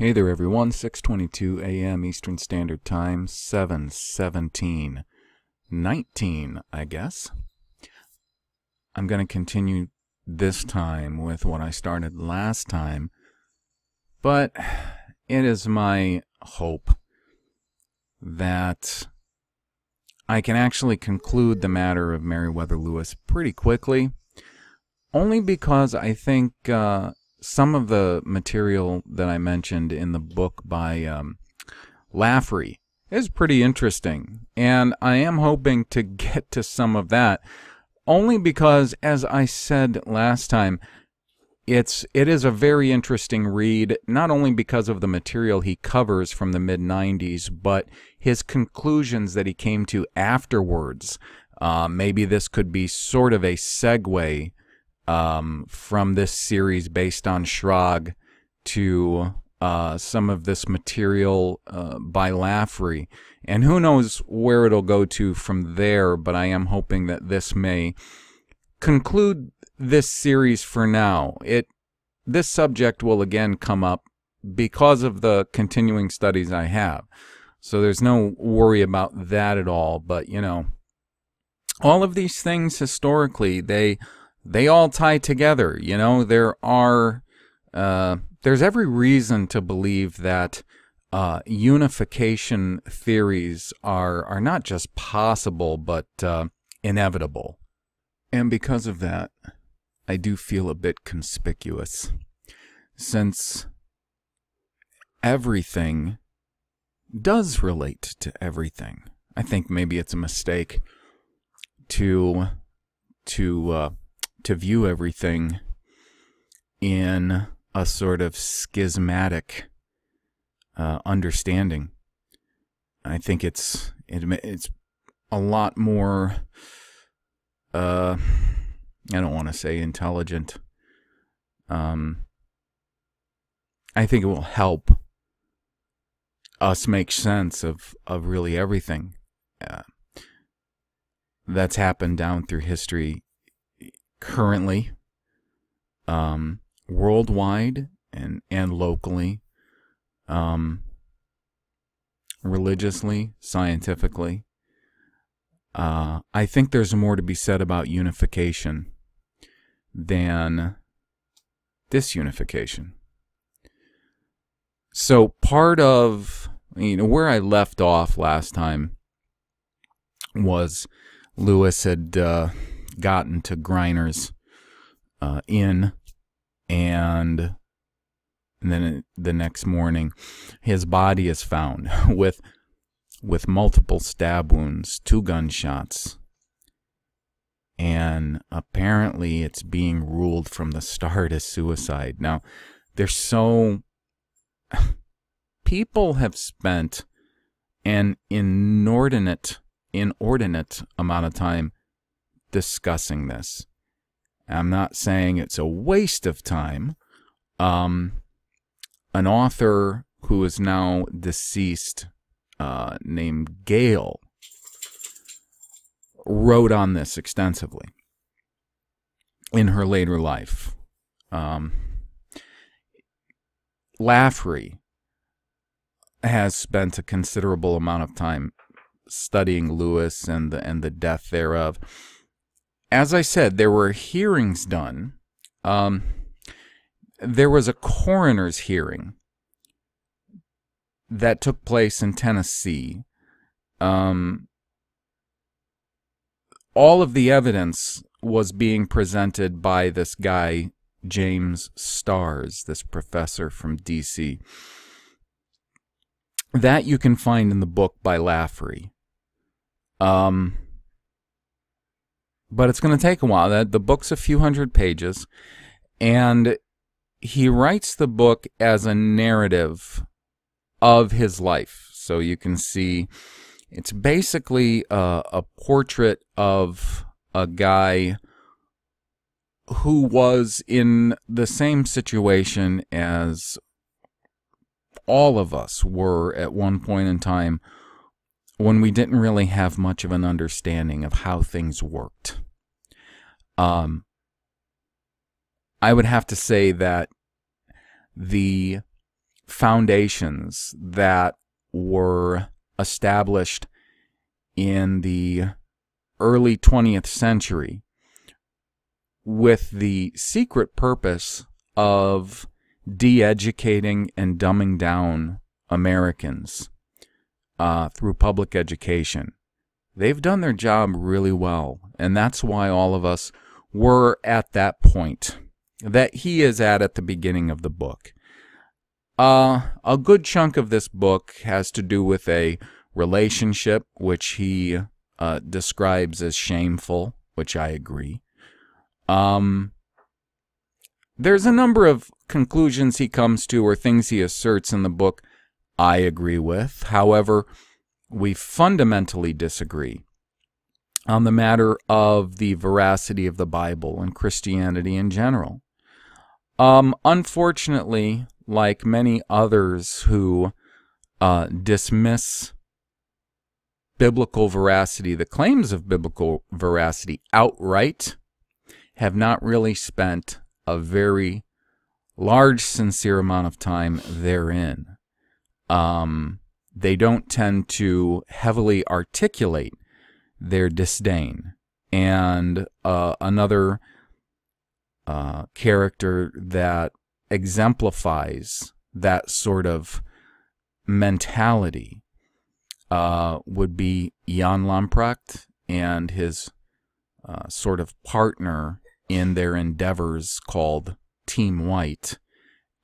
Hey there, everyone. 6:22 a.m. Eastern Standard Time, 7:17, 19, I guess. I'm going to continue this time with what I started last time, but it is my hope that I can actually conclude the matter of Meriwether Lewis pretty quickly, only because I think uh, some of the material that I mentioned in the book by um, Laffrey is pretty interesting, and I am hoping to get to some of that, only because, as I said last time, it's it is a very interesting read not only because of the material he covers from the mid 90s but his conclusions that he came to afterwards. Uh, maybe this could be sort of a segue um, from this series based on Schrag to uh, some of this material uh, by Laffrey. And who knows where it'll go to from there, but I am hoping that this may conclude this series for now. It this subject will again come up because of the continuing studies I have. So there's no worry about that at all, but you know, all of these things historically, they they all tie together, you know, there are uh, there's every reason to believe that uh, unification theories are are not just possible but uh, inevitable. And because of that, I do feel a bit conspicuous, since everything does relate to everything. I think maybe it's a mistake to to uh, to view everything in a sort of schismatic uh, understanding. I think it's it, it's a lot more. Uh, I don't want to say intelligent. Um, I think it will help us make sense of, of really everything uh, that's happened down through history currently, um, worldwide and, and locally, um, religiously, scientifically. Uh, I think there's more to be said about unification than disunification. So part of you know where I left off last time was Lewis had uh, gotten to Griner's uh, inn, and, then the next morning, his body is found with with multiple stab wounds, two gunshots, and apparently it's being ruled from the start as suicide. Now, there's so people have spent an inordinate inordinate amount of time discussing this. I'm not saying it's a waste of time. Um, an author who is now deceased, uh, named Gail, wrote on this extensively in her later life. Um, Laffrey has spent a considerable amount of time studying Lewis and the and the death thereof. As I said, there were hearings done. Um, there was a coroner's hearing that took place in Tennessee. Um, all of the evidence was being presented by this guy, James Starrs, this professor from D.C. That you can find in the book by Laffrey. Um, but it's going to take a while. That the book's a few hundred pages, and he writes the book as a narrative of his life. So you can see it's basically a, a portrait of a guy who was in the same situation as all of us were at one point in time when we didn't really have much of an understanding of how things worked. Um, I would have to say that the foundations that were established in the early 20th century with the secret purpose of de educating and dumbing down Americans uh, through public education. They've done their job really well, and that's why all of us were at that point that he is at at the beginning of the book. Uh, a good chunk of this book has to do with a relationship which he uh, describes as shameful, which I agree. Um, there's a number of conclusions he comes to or things he asserts in the book I agree with. However, we fundamentally disagree on the matter of the veracity of the Bible and Christianity in general. Um, unfortunately, like many others who uh, dismiss biblical veracity, the claims of biblical veracity outright, have not really spent a very large, sincere amount of time therein. Um, they don't tend to heavily articulate their disdain. And uh, another uh, character that exemplifies that sort of mentality uh, would be Jan Lamprecht and his uh, sort of partner in their endeavors called Team White,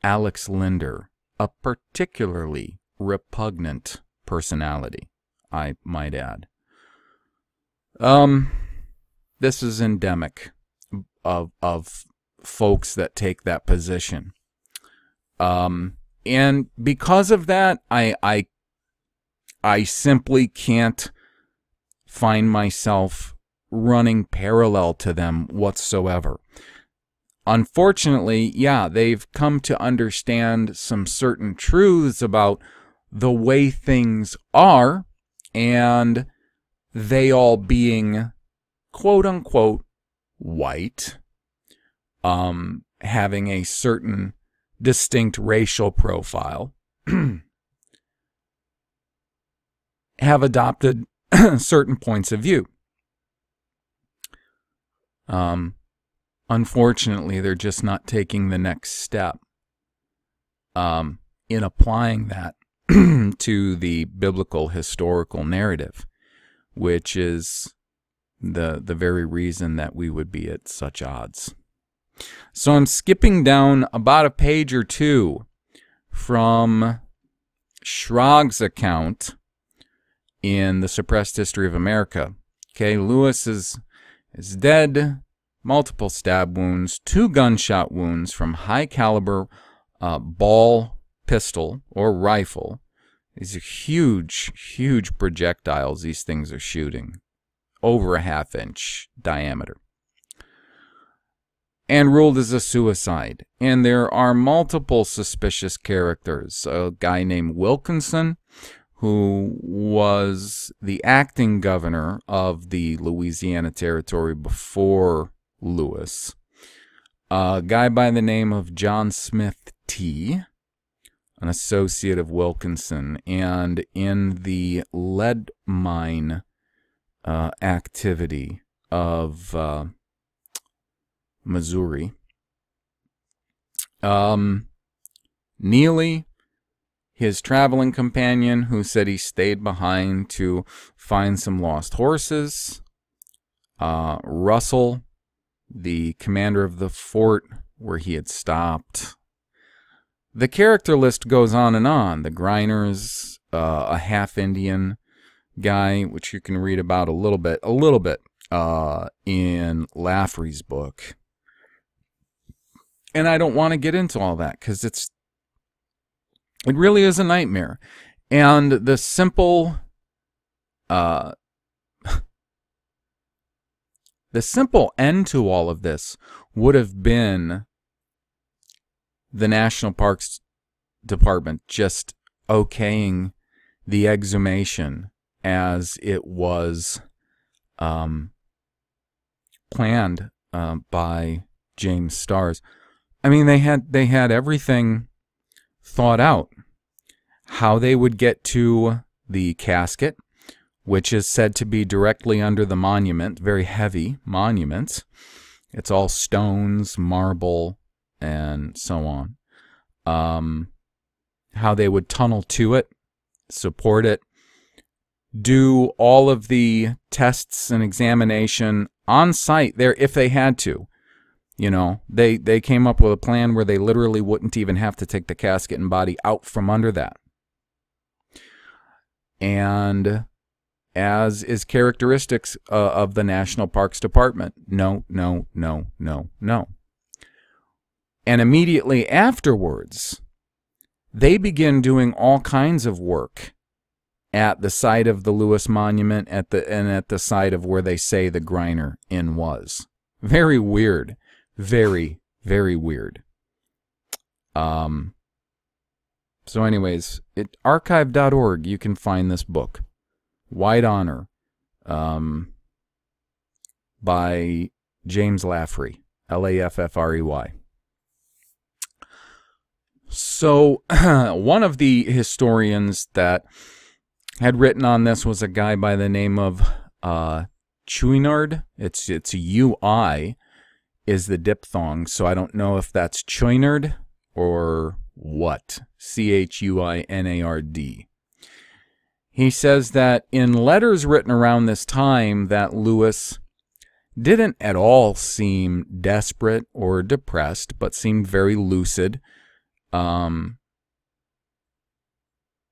Alex Linder, a particularly repugnant personality, I might add. Um, this is endemic of of folks that take that position. Um, and because of that, I I I simply can't find myself running parallel to them whatsoever. Unfortunately, yeah, they've come to understand some certain truths about the way things are, and they all being quote unquote white, um, having a certain distinct racial profile, have adopted certain points of view. Um, unfortunately, they're just not taking the next step um, in applying that to the biblical historical narrative, which is the the very reason that we would be at such odds. So I'm skipping down about a page or two from Schrag's account in the suppressed history of America. Okay, Lewis is is dead, multiple stab wounds, two gunshot wounds from high caliber uh, ball pistol or rifle. These are huge, huge projectiles these things are shooting, over a half inch diameter. And ruled as a suicide. And there are multiple suspicious characters. A guy named Wilkinson, who was the acting governor of the Louisiana Territory before Lewis. A guy by the name of John Smith T., an associate of Wilkinson, and in the lead mine uh, activity of uh, Missouri. Um, Neely his traveling companion, who said he stayed behind to find some lost horses. Uh, Russell, the commander of the fort where he had stopped. The character list goes on and on. The Griners, uh, a half Indian guy, which you can read about a little bit, a little bit uh, in Laffrey's book. And I don't want to get into all that because it's it really is a nightmare. And the simple uh the simple end to all of this would have been the National Parks Department just okaying the exhumation as it was um, planned uh, by James Starrs. I mean, they had they had everything thought out. how they would get to the casket, which is said to be directly under the monument, very heavy monuments. It's all stones, marble, and so on. Um, how they would tunnel to it, support it, do all of the tests and examination on site there if they had to. You know, they they came up with a plan where they literally wouldn't even have to take the casket and body out from under that. And as is characteristics uh, of the National Parks Department, no, no, no, no, no. And immediately afterwards, they begin doing all kinds of work at the site of the Lewis Monument at the and at the site of where they say the Griner Inn was. Very weird. Very, very weird. Um so anyways, at archive.org you can find this book. White Honor. Um by James Laffrey. L A F F R E Y. So, one of the historians that had written on this was a guy by the name of uh, Chuinard. It's it's U I is the diphthong, so I don't know if that's Chuinard or what. C H U I N A R D. He says that in letters written around this time that Lewis didn't at all seem desperate or depressed, but seemed very lucid. Um,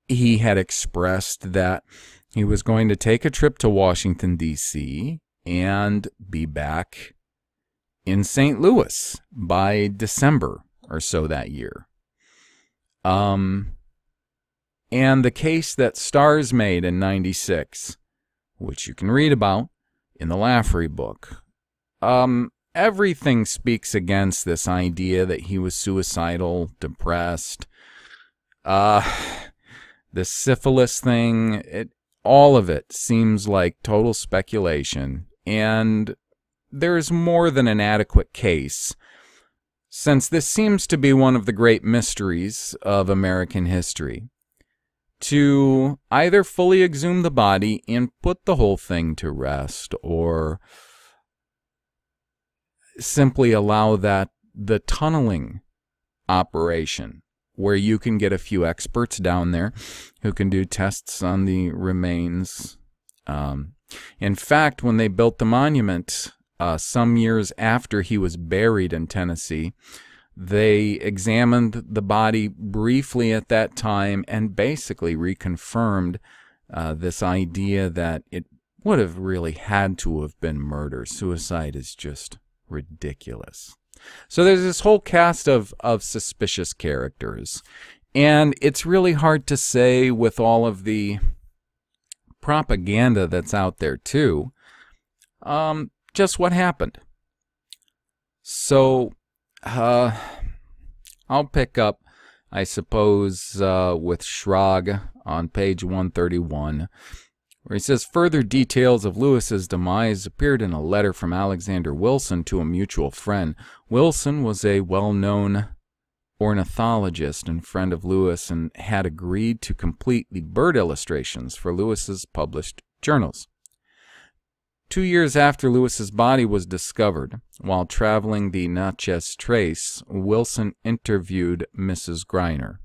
he had expressed that he was going to take a trip to Washington, D.C., and be back in St. Louis by December or so that year. Um, and the case that Starrs made in 96, which you can read about in the Laffrey book, um, everything speaks against this idea that he was suicidal, depressed. Uh, the syphilis thing, it, all of it seems like total speculation, and there's more than an adequate case, since this seems to be one of the great mysteries of American history, to either fully exhume the body and put the whole thing to rest, or simply allow that the tunneling operation where you can get a few experts down there who can do tests on the remains. Um, in fact, when they built the monument, uh, some years after he was buried in Tennessee, they examined the body briefly at that time and basically reconfirmed uh, this idea that it would have really had to have been murder. Suicide is just ridiculous. So there's this whole cast of, of suspicious characters. And it's really hard to say with all of the propaganda that's out there, too, um, just what happened. So, uh, I'll pick up, I suppose, uh, with Schrag on page 131 where he says further details of Lewis's demise appeared in a letter from Alexander Wilson to a mutual friend. Wilson was a well-known ornithologist and friend of Lewis and had agreed to complete the bird illustrations for Lewis's published journals. Two years after Lewis's body was discovered, while traveling the Natchez Trace, Wilson interviewed Mrs. Greiner.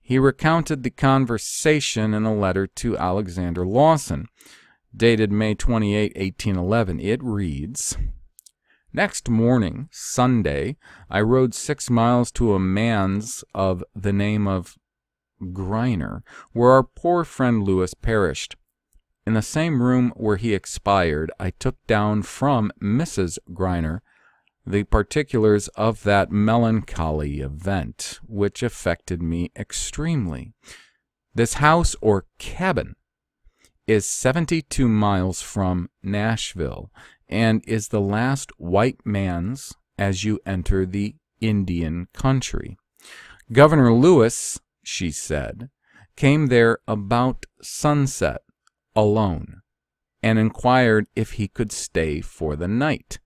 He recounted the conversation in a letter to Alexander Lawson, dated May 28, 1811. It reads Next morning, Sunday, I rode six miles to a man's of the name of Griner, where our poor friend Lewis perished. In the same room where he expired, I took down from Mrs. Griner the particulars of that melancholy event, which affected me extremely. This house or cabin is 72 miles from Nashville and is the last white man's as you enter the Indian country. Governor Lewis, she said, came there about sunset alone and inquired if he could stay for the night.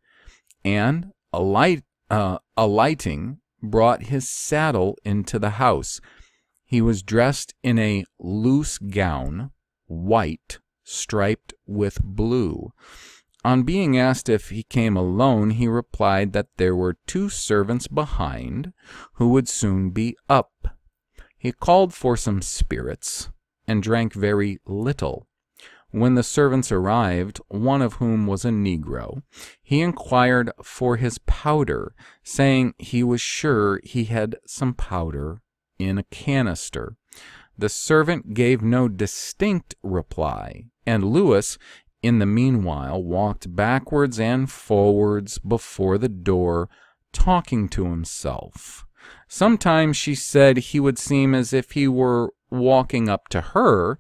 And alight, uh, alighting, brought his saddle into the house. He was dressed in a loose gown, white, striped with blue. On being asked if he came alone, he replied that there were two servants behind who would soon be up. He called for some spirits and drank very little. When the servants arrived, one of whom was a negro, he inquired for his powder, saying he was sure he had some powder in a canister. The servant gave no distinct reply, and Lewis, in the meanwhile, walked backwards and forwards before the door, talking to himself. Sometimes she said he would seem as if he were walking up to her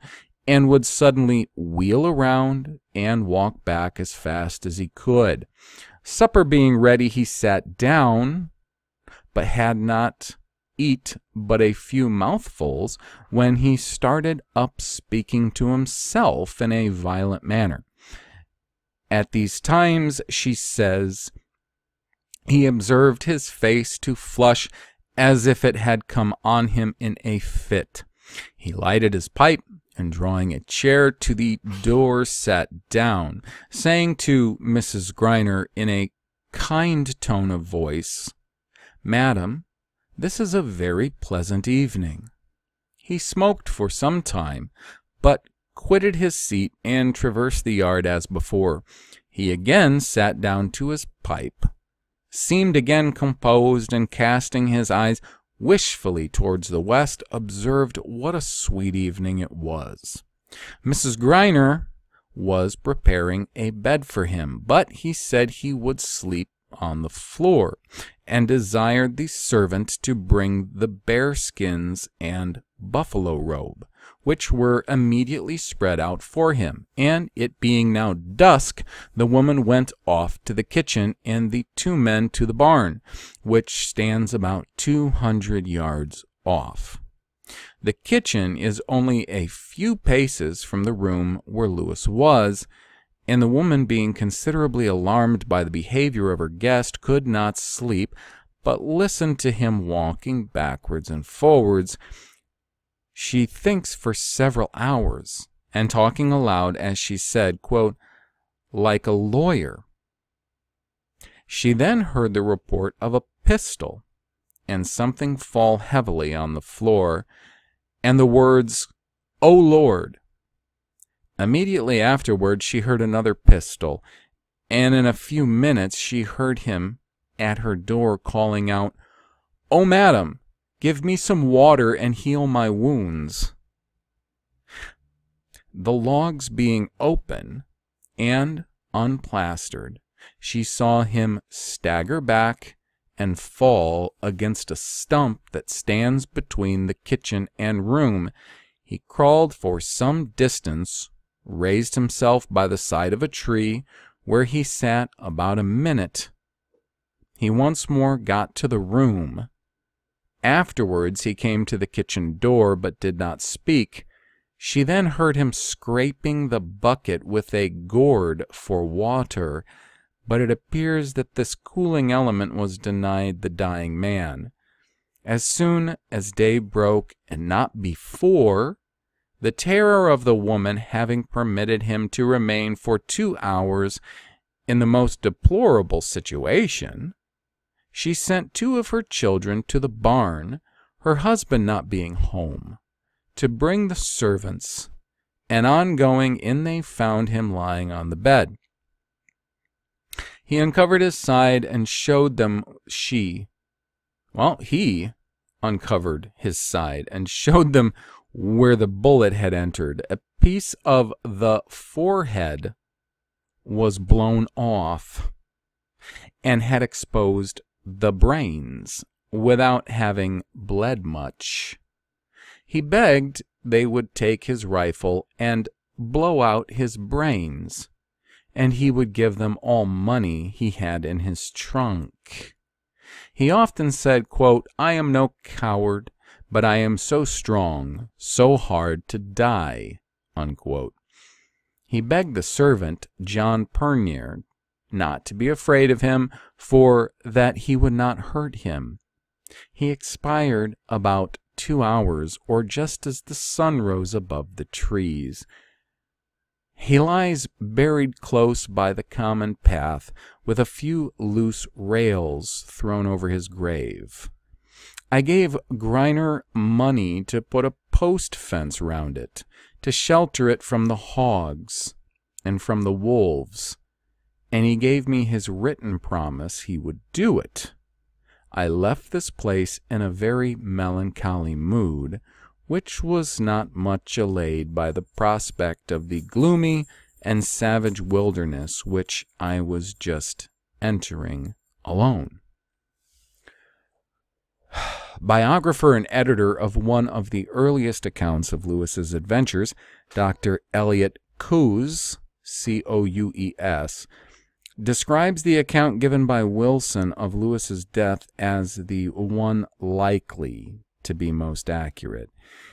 and would suddenly wheel around and walk back as fast as he could. Supper being ready, he sat down, but had not eat but a few mouthfuls when he started up speaking to himself in a violent manner. At these times, she says, he observed his face to flush as if it had come on him in a fit. He lighted his pipe and drawing a chair to the door sat down, saying to Mrs. Greiner in a kind tone of voice, Madam, this is a very pleasant evening. He smoked for some time, but quitted his seat and traversed the yard as before. He again sat down to his pipe, seemed again composed, and casting his eyes wishfully towards the west, observed what a sweet evening it was. Mrs. Greiner was preparing a bed for him, but he said he would sleep on the floor, and desired the servant to bring the bear skins and buffalo robe, which were immediately spread out for him. And it being now dusk, the woman went off to the kitchen, and the two men to the barn, which stands about two hundred yards off. The kitchen is only a few paces from the room where Lewis was, and the woman, being considerably alarmed by the behavior of her guest, could not sleep, but listened to him walking backwards and forwards. She thinks for several hours, and talking aloud as she said, quote, like a lawyer. She then heard the report of a pistol and something fall heavily on the floor, and the words, O Lord, Immediately afterward, she heard another pistol, and in a few minutes she heard him at her door calling out, Oh, madam, give me some water and heal my wounds. The logs being open and unplastered, she saw him stagger back and fall against a stump that stands between the kitchen and room. He crawled for some distance raised himself by the side of a tree, where he sat about a minute. He once more got to the room. Afterwards he came to the kitchen door, but did not speak. She then heard him scraping the bucket with a gourd for water, but it appears that this cooling element was denied the dying man. As soon as day broke, and not before, the terror of the woman having permitted him to remain for two hours in the most deplorable situation, she sent two of her children to the barn, her husband not being home, to bring the servants, and on going in they found him lying on the bed. He uncovered his side and showed them she, well, he uncovered his side and showed them where the bullet had entered. A piece of the forehead was blown off and had exposed the brains without having bled much. He begged they would take his rifle and blow out his brains, and he would give them all money he had in his trunk. He often said, quote, I am no coward but I am so strong, so hard to die. Unquote. He begged the servant, John Pernier, not to be afraid of him, for that he would not hurt him. He expired about two hours or just as the sun rose above the trees. He lies buried close by the common path, with a few loose rails thrown over his grave. I gave Greiner money to put a post fence round it, to shelter it from the hogs and from the wolves, and he gave me his written promise he would do it. I left this place in a very melancholy mood, which was not much allayed by the prospect of the gloomy and savage wilderness which I was just entering alone. Biographer and editor of one of the earliest accounts of Lewis's adventures, Dr. Elliot Coues, C O U E S, describes the account given by Wilson of Lewis's death as the one likely to be most accurate.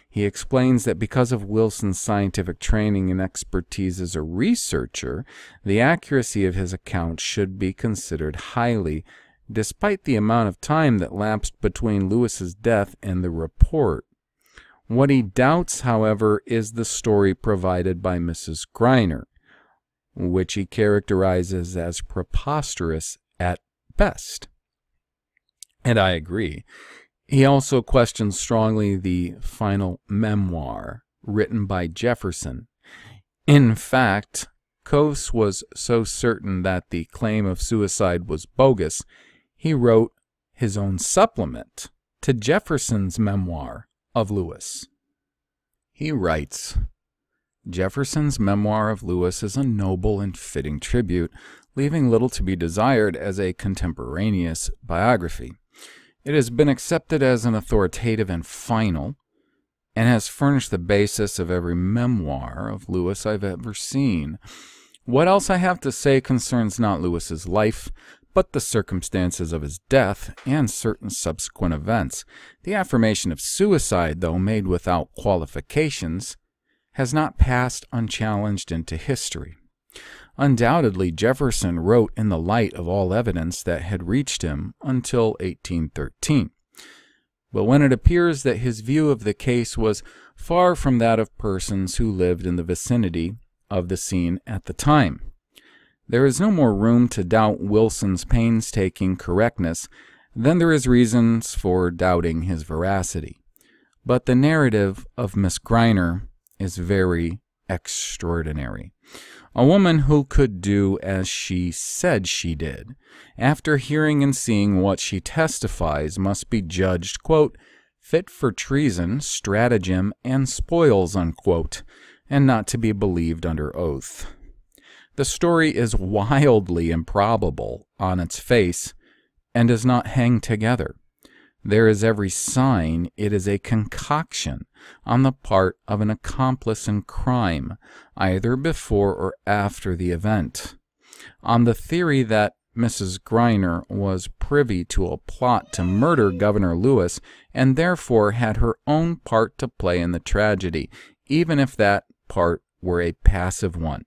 He explains that because of Wilson's scientific training and expertise as a researcher, the accuracy of his account should be considered highly, despite the amount of time that lapsed between Lewis's death and the report. What he doubts, however, is the story provided by Mrs. Greiner, which he characterizes as preposterous at best. And I agree. He also questions strongly the final memoir written by Jefferson. In fact, Coues was so certain that the claim of suicide was bogus, he wrote his own supplement to Jefferson's memoir of Lewis. He writes Jefferson's memoir of Lewis is a noble and fitting tribute, leaving little to be desired as a contemporaneous biography. It has been accepted as an authoritative and final, and has furnished the basis of every memoir of Lewis I've ever seen. What else I have to say concerns not Lewis's life, but the circumstances of his death and certain subsequent events. The affirmation of suicide, though made without qualifications, has not passed unchallenged into history. Undoubtedly, Jefferson wrote in the light of all evidence that had reached him until 1813. But when it appears that his view of the case was far from that of persons who lived in the vicinity of the scene at the time, there is no more room to doubt Wilson's painstaking correctness than there is reasons for doubting his veracity. But the narrative of Miss Greiner is very extraordinary. A woman who could do as she said she did, after hearing and seeing what she testifies, must be judged, quote, fit for treason, stratagem, and spoils, unquote, and not to be believed under oath. The story is wildly improbable on its face and does not hang together. There is every sign it is a concoction on the part of an accomplice in crime, either before or after the event. On the theory that Mrs. Greiner was privy to a plot to murder Governor Lewis and therefore had her own part to play in the tragedy, even if that part were a passive one,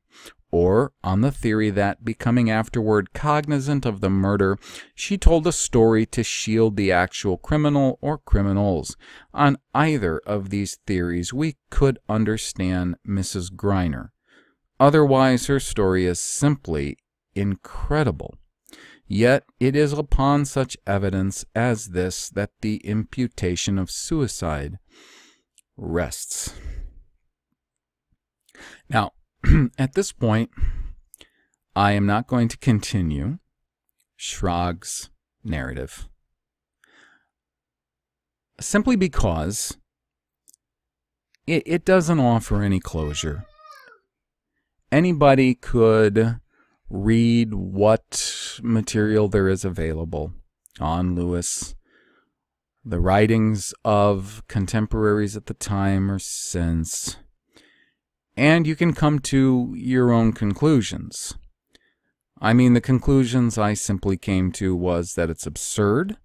or on the theory that, becoming afterward cognizant of the murder, she told a story to shield the actual criminal or criminals. On either of these theories, we could understand Mrs. Greiner. Otherwise, her story is simply incredible. Yet it is upon such evidence as this that the imputation of suicide rests. Now, at this point, I am not going to continue Schrag's narrative simply because it, it doesn't offer any closure. Anybody could read what material there is available on Lewis, the writings of contemporaries at the time or since and you can come to your own conclusions. I mean, the conclusions I simply came to was that it's absurd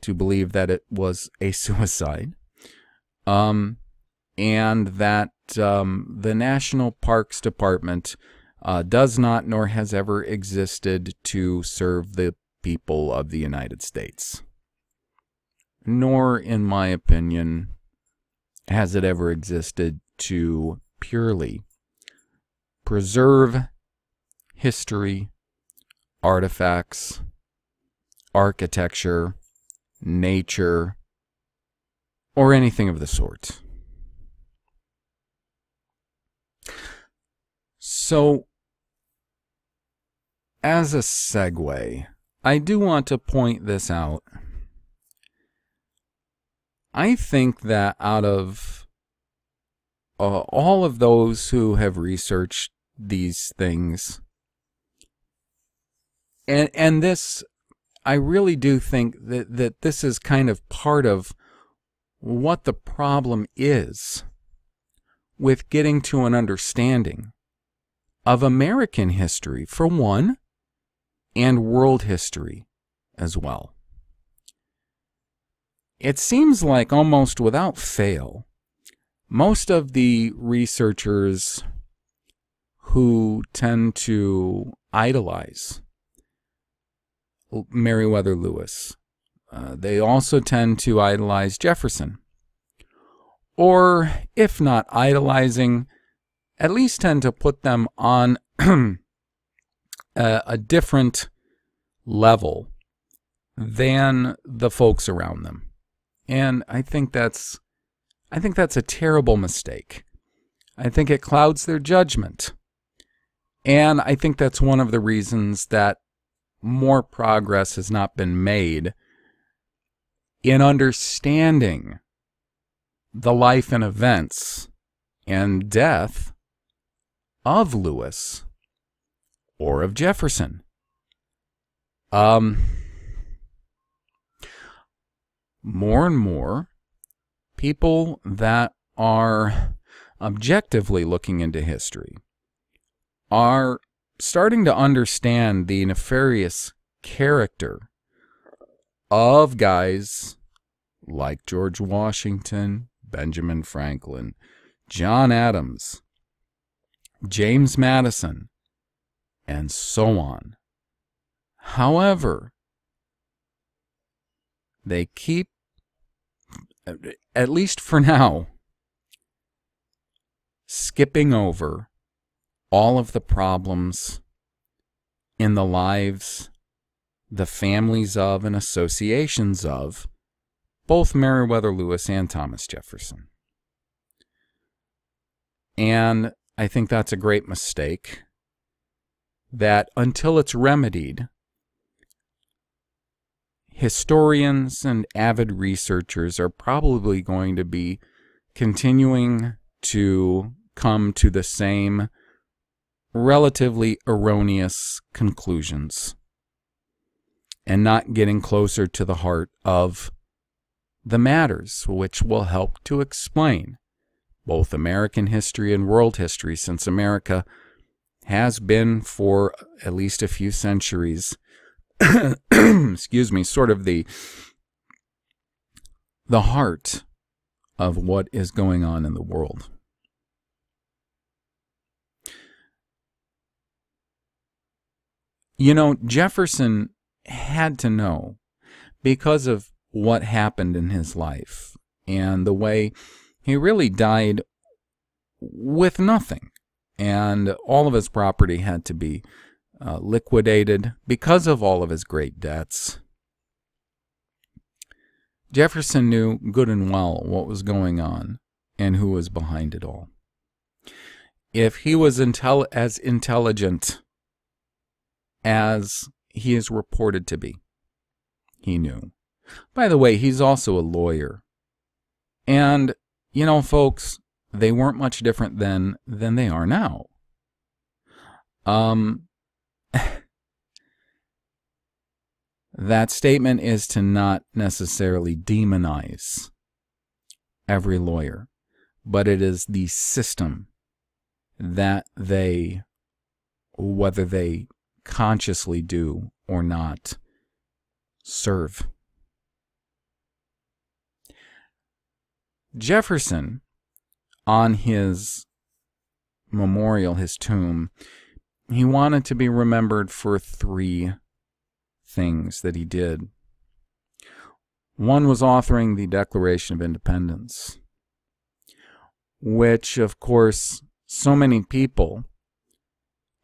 to believe that it was a suicide, um, and that um, the National Parks Department uh, does not nor has ever existed to serve the people of the United States. nor, in my opinion, has it ever existed to purely preserve history, artifacts, architecture, nature, or anything of the sort. So, as a segue, I do want to point this out. I think that out of uh, all of those who have researched these things, and and this, I really do think that that this is kind of part of what the problem is with getting to an understanding of American history, for one, and world history as well. It seems like almost without fail, most of the researchers who tend to idolize Meriwether Lewis, uh, they also tend to idolize Jefferson. Or, if not idolizing, at least tend to put them on a, a different level than the folks around them. And I think that's I think that's a terrible mistake. I think it clouds their judgment. And I think that's one of the reasons that more progress has not been made in understanding the life and events and death of Lewis or of Jefferson. Um, more and more people that are objectively looking into history are starting to understand the nefarious character of guys like George Washington, Benjamin Franklin, John Adams, James Madison, and so on. However, they keep, at least for now, skipping over all of the problems in the lives, the families of, and associations of both Meriwether Lewis and Thomas Jefferson. And I think that's a great mistake. That until it's remedied, historians and avid researchers are probably going to be continuing to come to the same relatively erroneous conclusions and not getting closer to the heart of the matters, which will help to explain both American history and world history, since America has been for at least a few centuries, excuse me, sort of the the heart of what is going on in the world. You know, Jefferson had to know because of what happened in his life and the way he really died with nothing. And all of his property had to be uh, liquidated because of all of his great debts. Jefferson knew good and well what was going on and who was behind it all. If he was intel- as intelligent as he is reported to be, he knew. By the way, he's also a lawyer. And you know, folks, they weren't much different then than they are now. Um, that statement is to not necessarily demonize every lawyer, but it is the system that they, whether they consciously do or not, serve. Jefferson, on his memorial, his tomb, he wanted to be remembered for three things that he did. One was authoring the Declaration of Independence, which, of course, so many people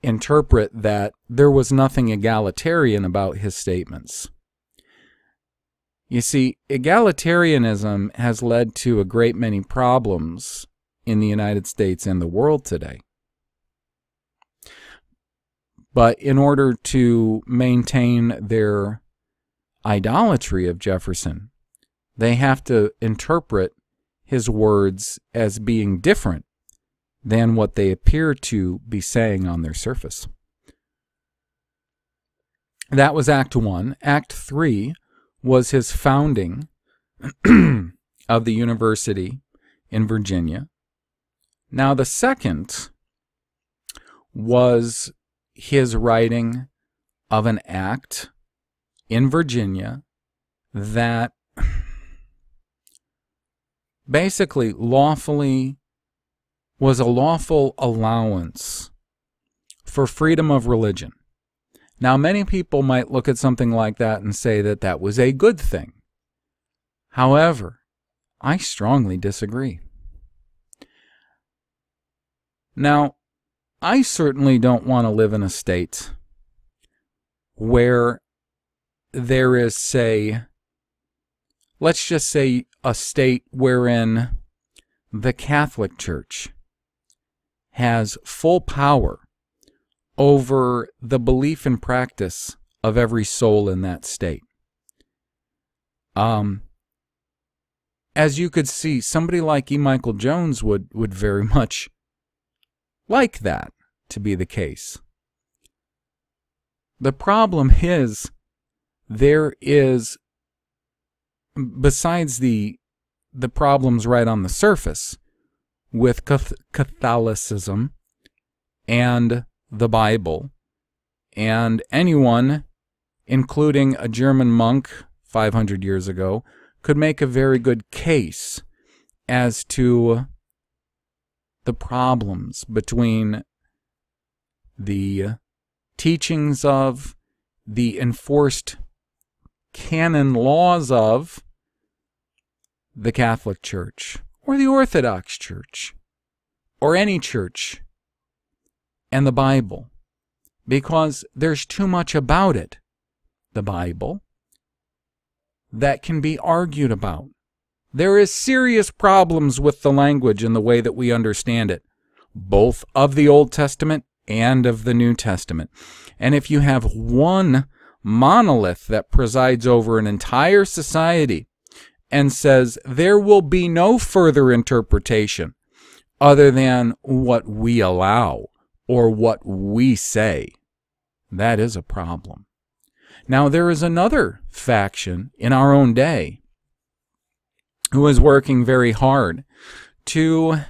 interpret that there was nothing egalitarian about his statements. You see, egalitarianism has led to a great many problems in the United States and the world today. But in order to maintain their idolatry of Jefferson, they have to interpret his words as being different than what they appear to be saying on their surface. That was Act 1. Act 3 was his founding of the university in Virginia. Now, the second was his writing of an act in Virginia that basically lawfully was a lawful allowance for freedom of religion. Now, many people might look at something like that and say that that was a good thing. However, I strongly disagree. Now, I certainly don't want to live in a state where there is, say, let's just say a state wherein the Catholic Church has full power over the belief and practice of every soul in that state. Um, as you could see, somebody like E. Michael Jones would, would very much like that to be the case. The problem is there is besides the the problems right on the surface with Catholicism and the Bible, and anyone, including a German monk 500 years ago, could make a very good case as to the problems between the teachings of the enforced canon laws of the Catholic Church or the Orthodox Church or any church and the Bible because there's too much about it, the Bible, that can be argued about. There is serious problems with the language and the way that we understand it, both of the Old Testament and of the New Testament. And if you have one monolith that presides over an entire society and says there will be no further interpretation other than what we allow or what we say. That is a problem. Now, there is another faction in our own day who is working very hard to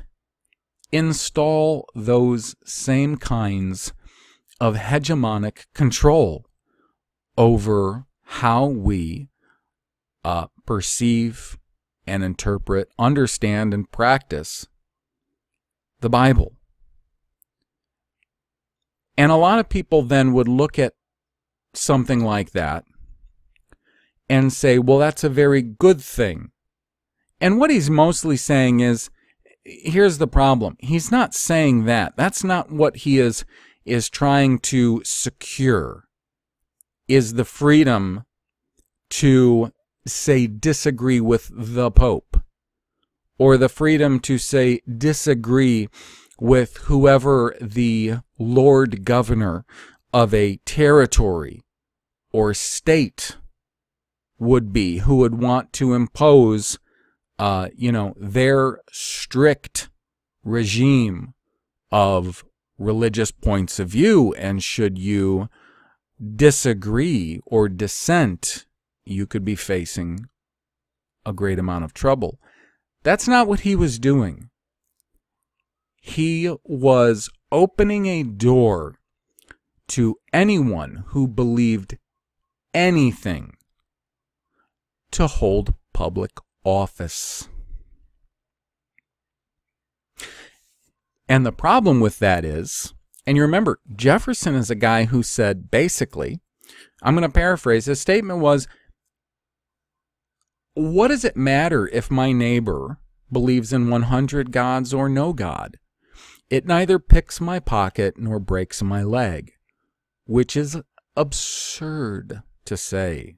install those same kinds of hegemonic control over how we uh, perceive and interpret, understand, and practice the Bible. And a lot of people then would look at something like that and say, well, that's a very good thing. And what he's mostly saying is, here's the problem. He's not saying that. That's not what he is is trying to secure is the freedom to say disagree with the Pope or the freedom to say disagree with whoever the Lord Governor of a territory or state would be, who would want to impose, uh, you know, their strict regime of religious points of view. And should you disagree or dissent, you could be facing a great amount of trouble. That's not what he was doing. He was opening a door to anyone who believed anything to hold public office. And the problem with that is and you remember, Jefferson is a guy who said basically, I'm going to paraphrase, his statement was what does it matter if my neighbor believes in 100 gods or no God? It neither picks my pocket nor breaks my leg, which is absurd to say.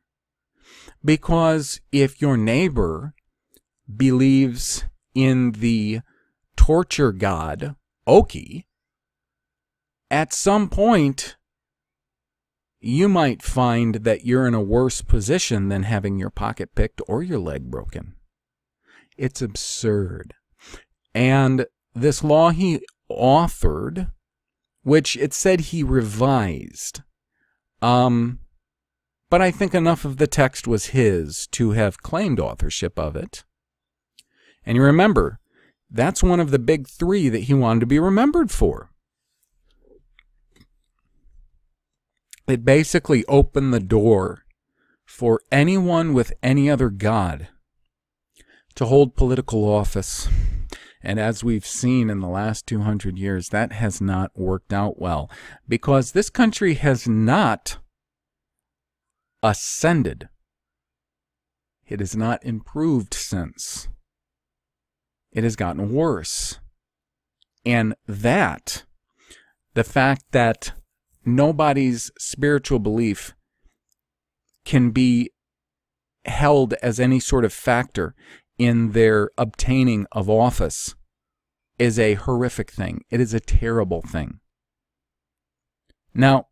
Because if your neighbor believes in the torture god Oki, at some point you might find that you're in a worse position than having your pocket picked or your leg broken. It's absurd. And this law he authored, which it said he revised, um, but I think enough of the text was his to have claimed authorship of it. And you remember, that's one of the big three that he wanted to be remembered for. It basically opened the door for anyone with any other God to hold political office. And as we've seen in the last 200 years, that has not worked out well because this country has not ascended. It has not improved since. It has gotten worse. And that, the fact that nobody's spiritual belief can be held as any sort of factor in their obtaining of office is a horrific thing. It is a terrible thing. Now,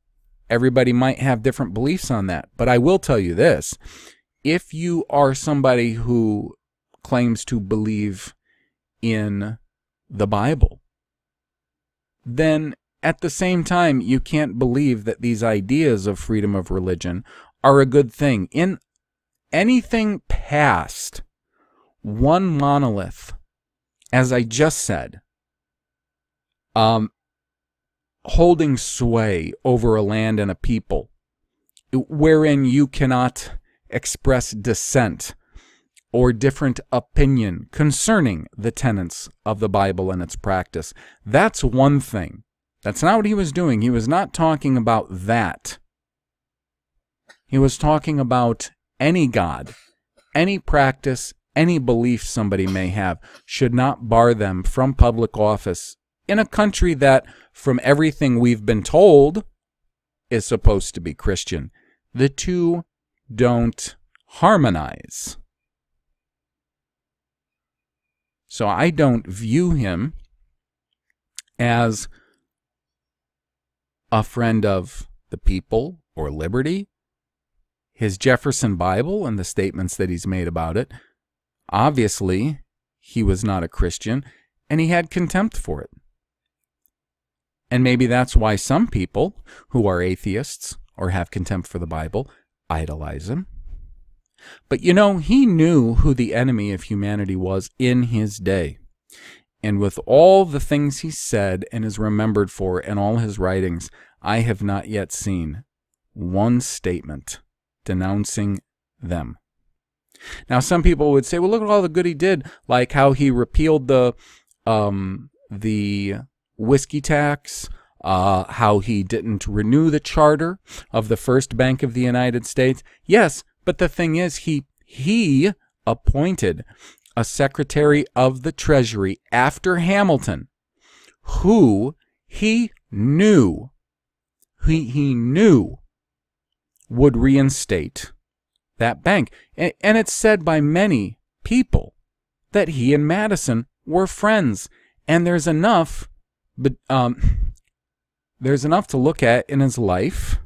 everybody might have different beliefs on that, but I will tell you this. If you are somebody who claims to believe in the Bible, then at the same time, you can't believe that these ideas of freedom of religion are a good thing. In anything past one monolith, as I just said, um, holding sway over a land and a people, wherein you cannot express dissent or different opinion concerning the tenets of the Bible and its practice. That's one thing. That's not what he was doing. He was not talking about that. He was talking about any God, any practice, any belief somebody may have should not bar them from public office in a country that, from everything we've been told, is supposed to be Christian. The two don't harmonize. So I don't view him as a friend of the people or liberty. His Jefferson Bible and the statements that he's made about it, obviously, he was not a Christian and he had contempt for it. And maybe that's why some people who are atheists or have contempt for the Bible idolize him. But you know, he knew who the enemy of humanity was in his day. And with all the things he said and is remembered for in all his writings, I have not yet seen one statement denouncing them. Now, some people would say, well, look at all the good he did, like how he repealed the, um, the whiskey tax, uh, how he didn't renew the charter of the First Bank of the United States. Yes, but the thing is, he, he appointed a Secretary of the Treasury after Hamilton who he knew he, he knew would reinstate that bank. And, and it's said by many people that he and Madison were friends. And there's enough, but um, there's enough to look at in his life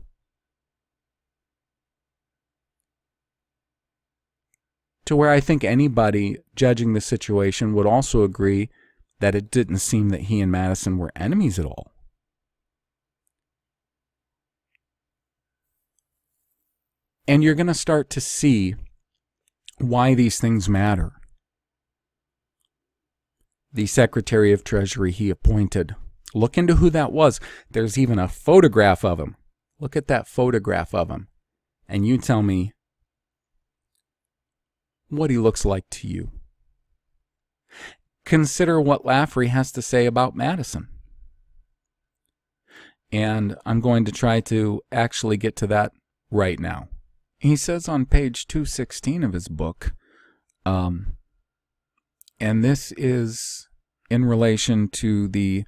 to where I think anybody judging the situation would also agree that it didn't seem that he and Madison were enemies at all. And you're going to start to see why these things matter. The Secretary of Treasury he appointed. Look into who that was. There's even a photograph of him. Look at that photograph of him. And you tell me what he looks like to you. Consider what Laffrey has to say about Madison. And I'm going to try to actually get to that right now. He says on page 216 of his book Um, and this is in relation to the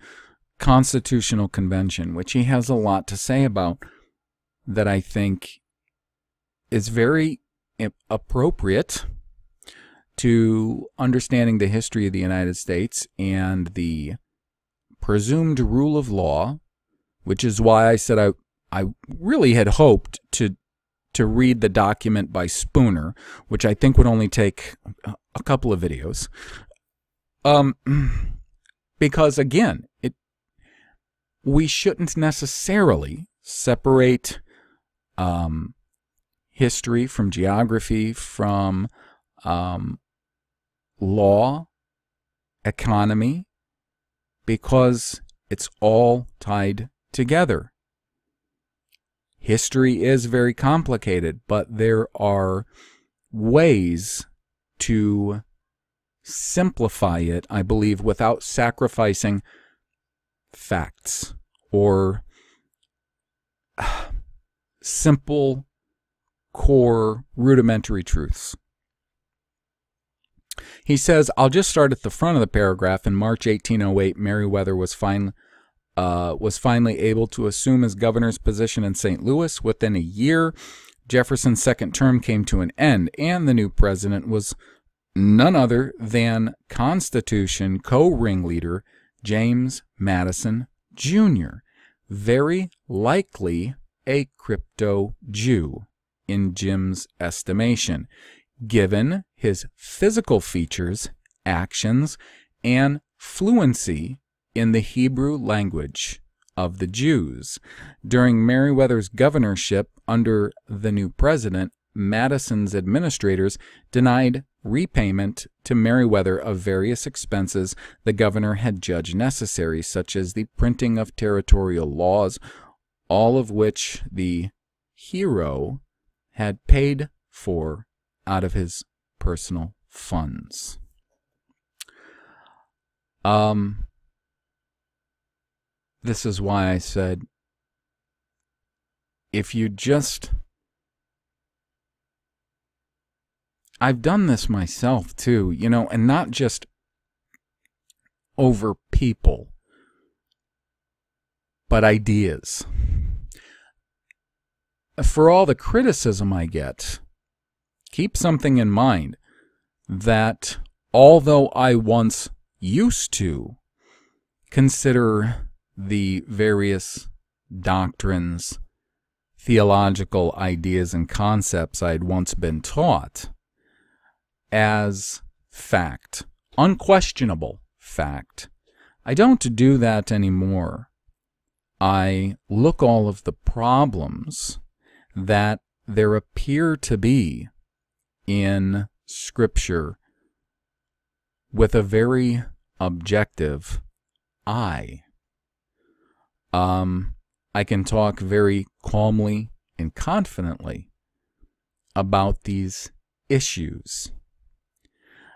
Constitutional Convention, which he has a lot to say about that I think is very appropriate to understanding the history of the United States and the presumed rule of law, which is why I said I I really had hoped to to read the document by Spooner, which I think would only take a couple of videos. Um, because again, it we shouldn't necessarily separate um, history from geography from um, law, economy, because it's all tied together. History is very complicated, but there are ways to simplify it, I believe, without sacrificing facts or simple, core, rudimentary truths. He says, I'll just start at the front of the paragraph. In March 1808, Meriwether was finally uh, was finally able to assume his governor's position in St. Louis. Within a year, Jefferson's second term came to an end, and the new president was none other than Constitution co ringleader James Madison Jr., very likely a crypto Jew in Jim's estimation, given his physical features, actions, and fluency in the Hebrew language of the Jews. During Meriwether's governorship under the new president, Madison's administrators denied repayment to Meriwether of various expenses the governor had judged necessary, such as the printing of territorial laws, all of which the hero had paid for out of his personal funds. Um, this is why I said if you just. I've done this myself too, you know, and not just over people, but ideas. For all the criticism I get, keep something in mind that although I once used to consider the various doctrines, theological ideas, and concepts I had once been taught as fact, unquestionable fact. I don't do that anymore. I look all of the problems that there appear to be in Scripture with a very objective eye. Um, I can talk very calmly and confidently about these issues.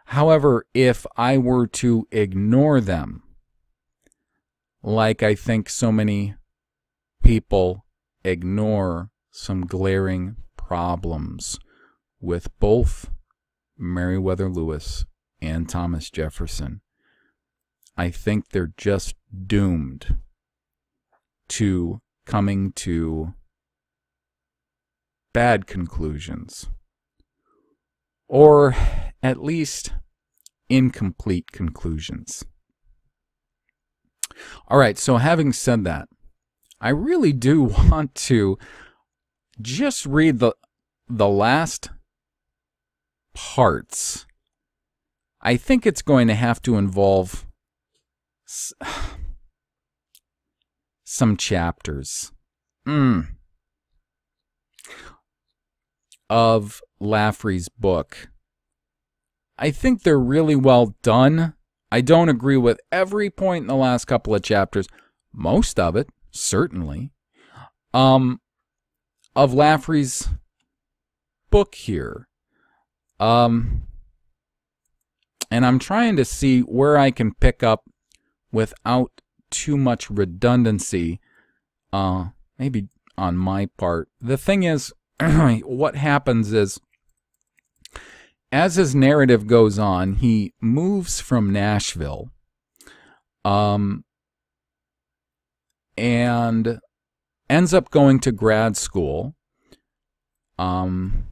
However, if I were to ignore them, like I think so many people ignore some glaring problems with both Meriwether Lewis and Thomas Jefferson, I think they're just doomed to coming to bad conclusions, or at least incomplete conclusions. All right, so having said that, I really do want to just read the the last parts. I think it's going to have to involve some chapters mm, of Laffrey's book. I think they're really well done. I don't agree with every point in the last couple of chapters, most of it, certainly. Um, of Laffrey's book here. Um, and I'm trying to see where I can pick up without too much redundancy, uh, maybe on my part. The thing is, what happens is as his narrative goes on, he moves from Nashville, um, and ends up going to grad school, um,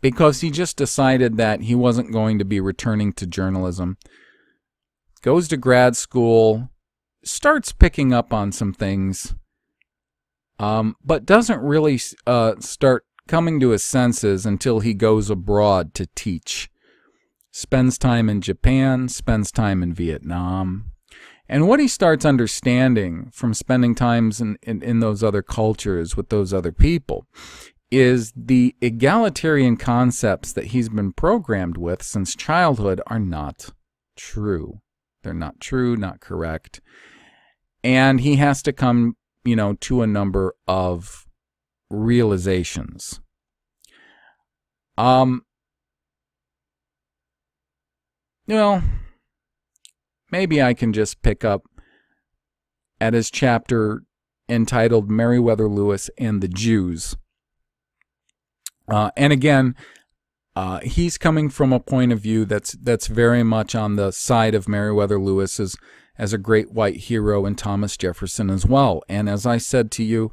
because he just decided that he wasn't going to be returning to journalism. Goes to grad school, starts picking up on some things, um, but doesn't really uh, start coming to his senses until he goes abroad to teach. Spends time in Japan, spends time in Vietnam. And what he starts understanding from spending times in, in, in those other cultures with those other people is the egalitarian concepts that he's been programmed with since childhood are not true. They're not true, not correct. And he has to come, you know, to a number of realizations. Um, well, maybe I can just pick up at his chapter entitled Meriwether Lewis and the Jews. Uh, and again, uh, he's coming from a point of view that's that's very much on the side of Meriwether Lewis as, a great white hero and Thomas Jefferson as well. And as I said to you,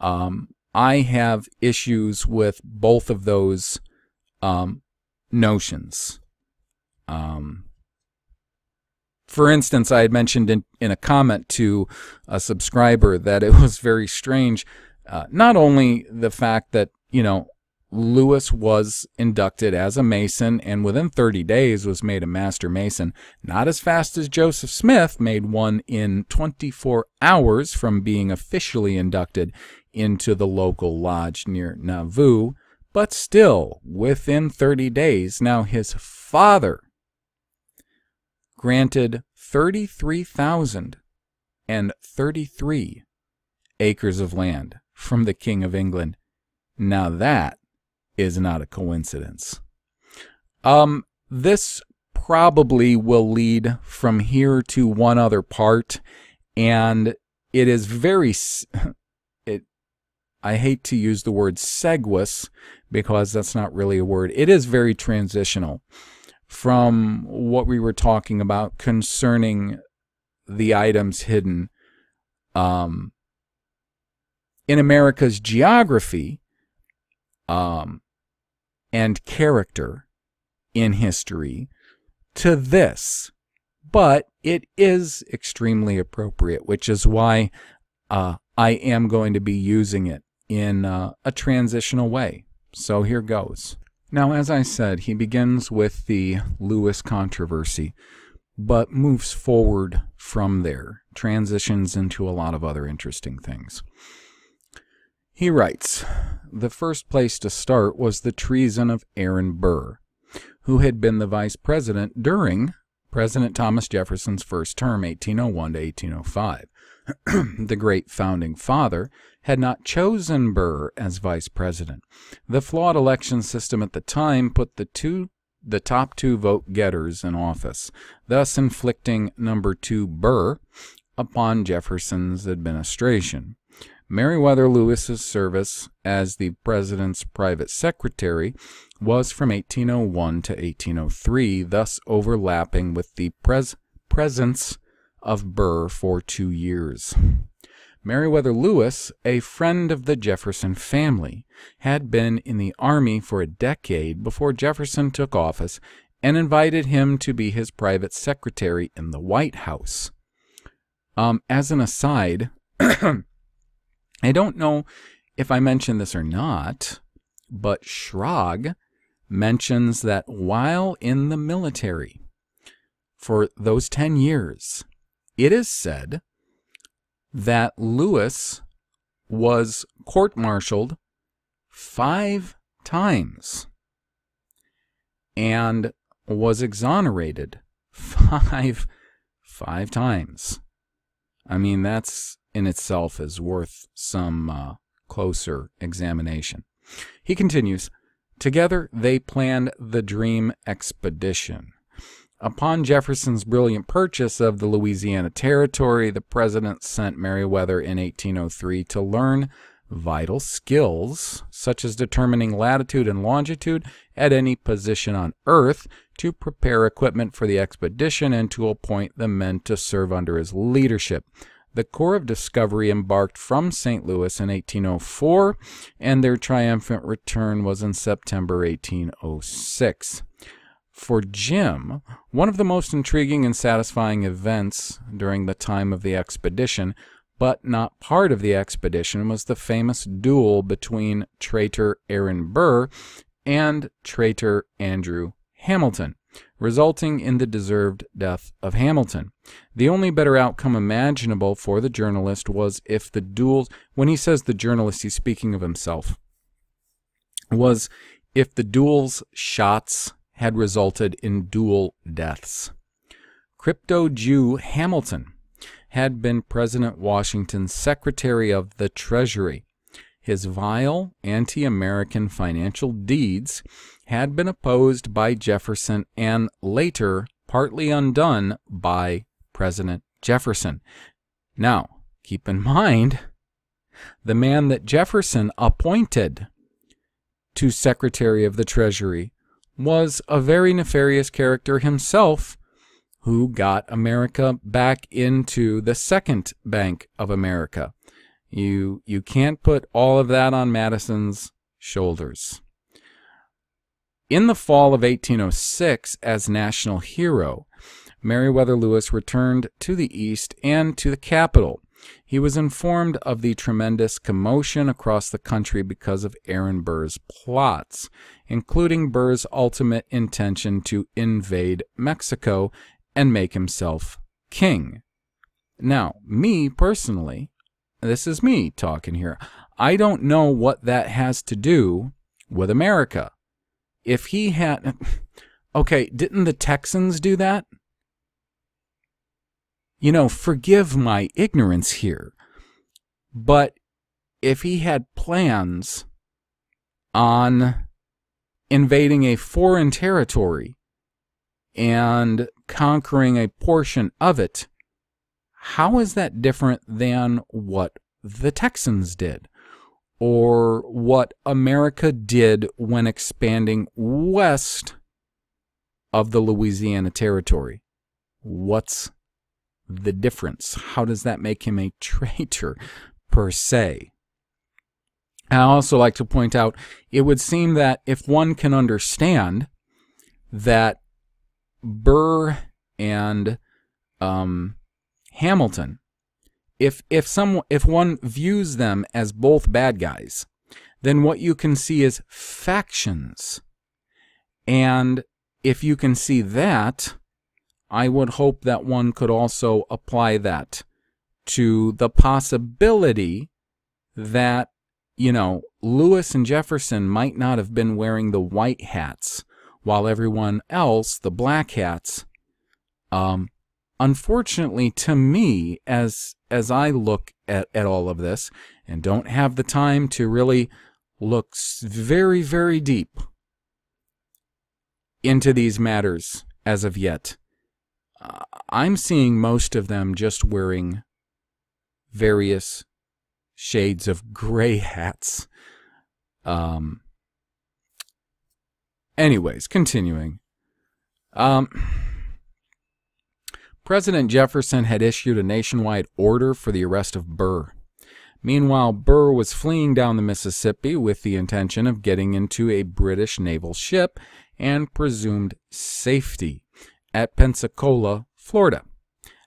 um, I have issues with both of those um, notions. Um, for instance, I had mentioned in, in a comment to a subscriber that it was very strange, uh, not only the fact that, you know, Lewis was inducted as a Mason and within 30 days was made a Master Mason, not as fast as Joseph Smith made one in 24 hours from being officially inducted into the local lodge near Nauvoo, but still within 30 days. Now, his father granted 33,033 acres of land from the King of England. Now, that is not a coincidence. Um, this probably will lead from here to one other part, and it is very I hate to use the word seguous because that's not really a word. It is very transitional from what we were talking about concerning the items hidden um, in America's geography um, and character in history to this. But it is extremely appropriate, which is why uh, I am going to be using it in uh, a transitional way. So here goes. Now, as I said, he begins with the Lewis controversy, but moves forward from there, transitions into a lot of other interesting things. He writes The first place to start was the treason of Aaron Burr, who had been the vice president during President Thomas Jefferson's first term, 1801 to 1805. the great founding father, had not chosen Burr as vice president. The flawed election system at the time put the two the top two vote getters in office, thus inflicting number two Burr upon Jefferson's administration. Meriwether Lewis's service as the president's private secretary was from 1801 to 1803, thus overlapping with the pres- presence of Burr for two years. Meriwether Lewis, a friend of the Jefferson family, had been in the Army for a decade before Jefferson took office and invited him to be his private secretary in the White House. Um, as an aside, I don't know if I mentioned this or not, but Schrag mentions that while in the military for those 10 years, it is said that Lewis was court martialed five times and was exonerated five five times. I mean, that's in itself is worth some uh, closer examination. He continues, Together they planned the Dream Expedition, Upon Jefferson's brilliant purchase of the Louisiana Territory, the president sent Meriwether in 1803 to learn vital skills, such as determining latitude and longitude at any position on Earth, to prepare equipment for the expedition, and to appoint the men to serve under his leadership. The Corps of Discovery embarked from St. Louis in 1804, and their triumphant return was in September 1806. For Jim, one of the most intriguing and satisfying events during the time of the expedition, but not part of the expedition, was the famous duel between traitor Aaron Burr and traitor Andrew Hamilton, resulting in the deserved death of Hamilton. The only better outcome imaginable for the journalist was if the duels, when he says the journalist, he's speaking of himself, was if the duel's shots had resulted in dual deaths. Crypto Jew Hamilton had been President Washington's Secretary of the Treasury. His vile anti American financial deeds had been opposed by Jefferson and later partly undone by President Jefferson. Now, keep in mind, the man that Jefferson appointed to Secretary of the Treasury was a very nefarious character himself who got America back into the second Bank of America. You you can't put all of that on Madison's shoulders. In the fall of 1806, as national hero, Meriwether Lewis returned to the East and to the capital. He was informed of the tremendous commotion across the country because of Aaron Burr's plots, including Burr's ultimate intention to invade Mexico and make himself king. Now, me personally, this is me talking here. I don't know what that has to do with America. If he had. Okay, didn't the Texans do that? You know, forgive my ignorance here, but if he had plans on invading a foreign territory and conquering a portion of it, how is that different than what the Texans did? Or what America did when expanding west of the Louisiana Territory? What's the difference? How does that make him a traitor per se? I also like to point out it would seem that if one can understand that Burr and um, Hamilton, if if some if one views them as both bad guys, then what you can see is factions. And if you can see that, I would hope that one could also apply that to the possibility that you know, Lewis and Jefferson might not have been wearing the white hats, while everyone else, the black hats, um, unfortunately to me, as as I look at, at all of this and don't have the time to really look very, very deep into these matters as of yet, I'm seeing most of them just wearing various shades of gray hats. Um, anyways, continuing. Um, President Jefferson had issued a nationwide order for the arrest of Burr. Meanwhile, Burr was fleeing down the Mississippi with the intention of getting into a British naval ship and presumed safety at Pensacola, Florida.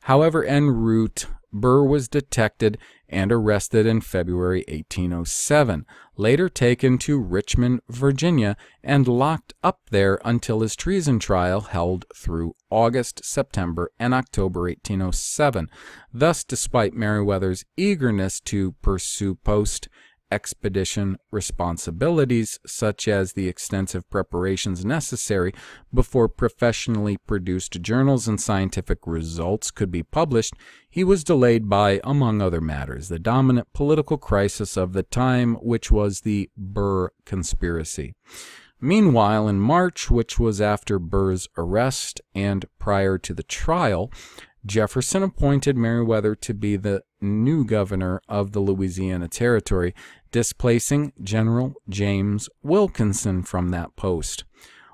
However, en route, Burr was detected and arrested in February 1807, later taken to Richmond, Virginia, and locked up there until his treason trial held through August, September, and October 1807. Thus, despite Meriwether's eagerness to pursue post expedition responsibilities, such as the extensive preparations necessary before professionally produced journals and scientific results could be published, he was delayed by, among other matters, the dominant political crisis of the time, which was the Burr conspiracy. Meanwhile, in March, which was after Burr's arrest and prior to the trial, Jefferson appointed Meriwether to be the new governor of the Louisiana Territory, displacing General James Wilkinson from that post.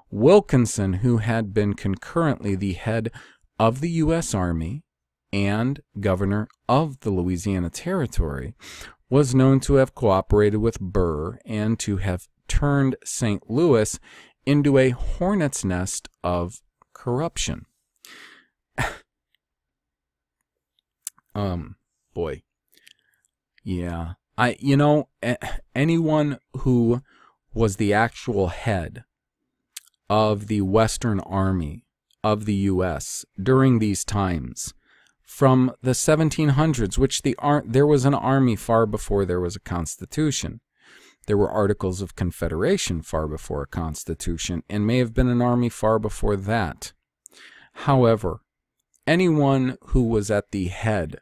Wilkinson, who had been concurrently the head of the U.S. Army and governor of the Louisiana Territory, was known to have cooperated with Burr and to have turned St. Louis into a hornet's nest of corruption. um, boy. Yeah. I, you know, anyone who was the actual head of the Western Army of the U.S. during these times from the 1700s, which the ar- there was an army far before there was a constitution. There were articles of confederation far before a constitution, and may have been an army far before that. However, anyone who was at the head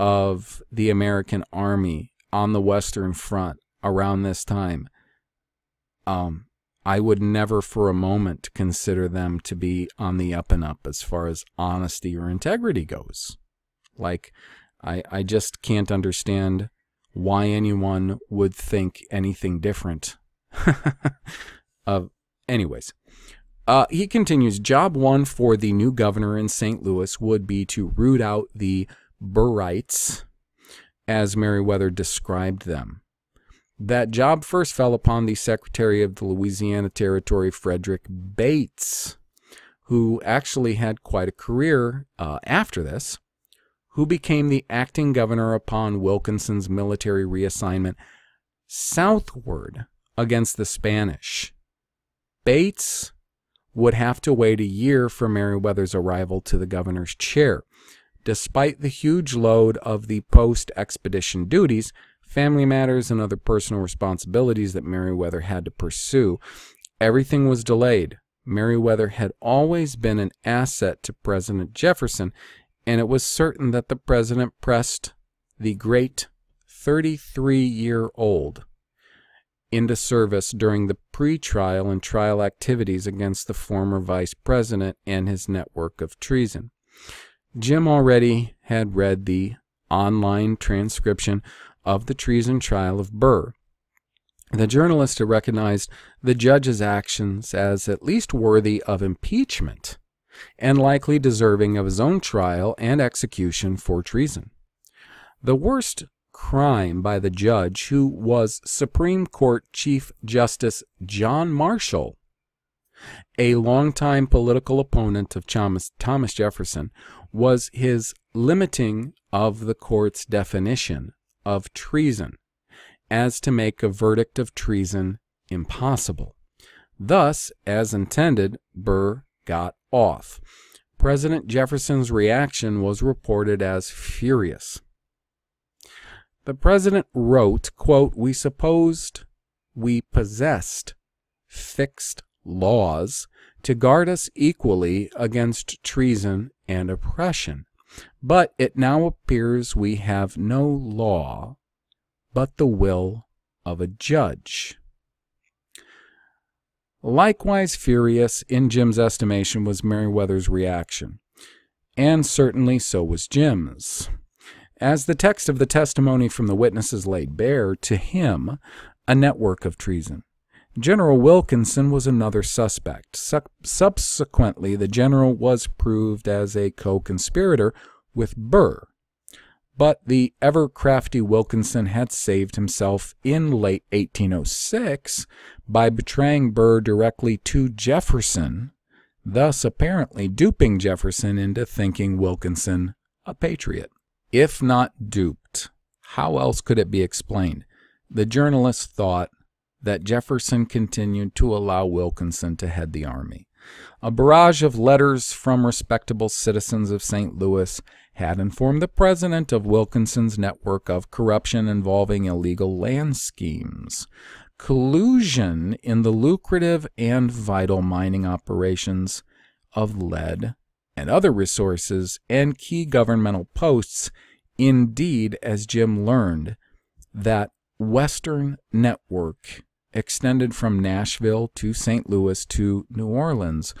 of the American army on the Western Front around this time, um, I would never for a moment consider them to be on the up and up as far as honesty or integrity goes. Like, I, I just can't understand why anyone would think anything different. uh, anyways, uh, he continues Job one for the new governor in St. Louis would be to root out the Burrites, as Meriwether described them. That job first fell upon the Secretary of the Louisiana Territory, Frederick Bates, who actually had quite a career uh, after this, who became the acting governor upon Wilkinson's military reassignment southward against the Spanish. Bates would have to wait a year for Meriwether's arrival to the governor's chair. Despite the huge load of the post expedition duties, family matters, and other personal responsibilities that Meriwether had to pursue. Everything was delayed. Meriwether had always been an asset to President Jefferson, and it was certain that the president pressed the great 33 year old into service during the pre-trial and trial activities against the former vice president and his network of treason. Jim already had read the online transcription of the treason trial of Burr. The journalist had recognized the judge's actions as at least worthy of impeachment and likely deserving of his own trial and execution for treason. The worst crime by the judge, who was Supreme Court Chief Justice John Marshall, a longtime political opponent of Thomas, Thomas Jefferson, was his limiting of the court's definition of treason, as to make a verdict of treason impossible. Thus, as intended, Burr got off. President Jefferson's reaction was reported as furious. The president wrote, quote, We supposed we possessed fixed laws to guard us equally against treason and oppression. But it now appears we have no law but the will of a judge. Likewise furious, in Jim's estimation, was Meriwether's reaction, and certainly so was Jim's. As the text of the testimony from the witnesses laid bare, to him, a network of treason. General Wilkinson was another suspect. subsequently, the general was proved as a co conspirator with Burr. But the ever crafty Wilkinson had saved himself in late 1806 by betraying Burr directly to Jefferson, thus apparently duping Jefferson into thinking Wilkinson a patriot. If not duped, how else could it be explained? The journalist thought that Jefferson continued to allow Wilkinson to head the army. A barrage of letters from respectable citizens of St. Louis had informed the president of Wilkinson's network of corruption involving illegal land schemes, collusion in the lucrative and vital mining operations of lead and other resources, and key governmental posts. Indeed, as Jim learned, that Western network extended from Nashville to St. Louis to New Orleans.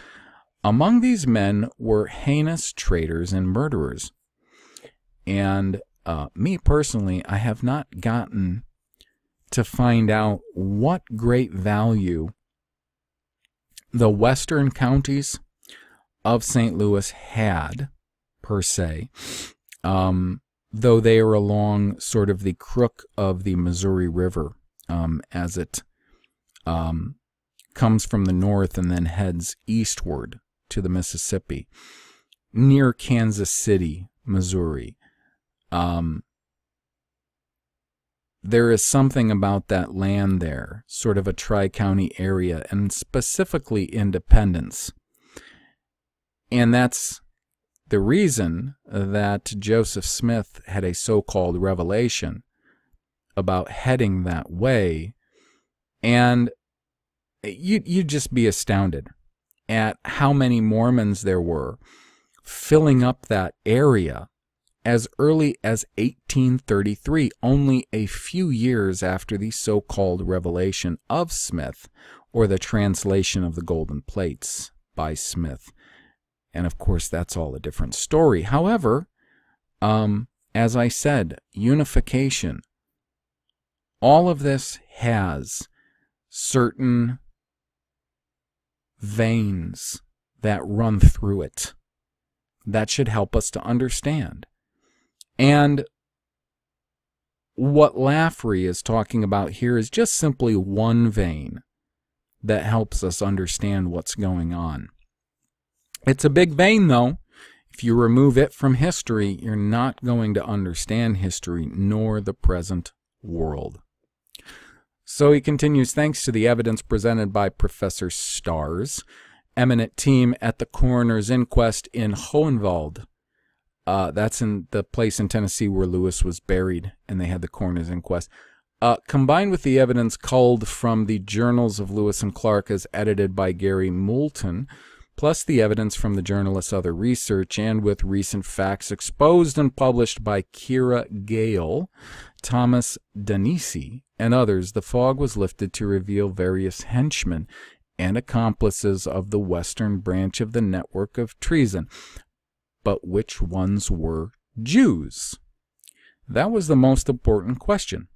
Among these men were heinous traitors and murderers. And uh, me personally, I have not gotten to find out what great value the western counties of St. Louis had, per se, um, though they are along sort of the crook of the Missouri River um, as it um, comes from the north and then heads eastward to the Mississippi near Kansas City, Missouri. Um, there is something about that land there, sort of a tri county area, and specifically Independence. And that's the reason that Joseph Smith had a so called revelation about heading that way. And you, you'd just be astounded at how many Mormons there were filling up that area as early as 1833, only a few years after the so called revelation of Smith, or the translation of the golden plates by Smith. And of course, that's all a different story. However, um, as I said, unification, all of this has certain veins that run through it. That should help us to understand. And what Laffrey is talking about here is just simply one vein that helps us understand what's going on. It's a big vein, though. If you remove it from history, you're not going to understand history nor the present world. So he continues thanks to the evidence presented by Professor Starrs, eminent team at the coroner's inquest in Hohenwald. Uh, that's in the place in Tennessee where Lewis was buried, and they had the coroner's inquest. Uh, combined with the evidence culled from the journals of Lewis and Clark as edited by Gary Moulton, plus the evidence from the journalist's other research, and with recent facts exposed and published by Kira Gale, Thomas Danisi, and others, the fog was lifted to reveal various henchmen and accomplices of the western branch of the network of treason. But which ones were Jews? That was the most important question,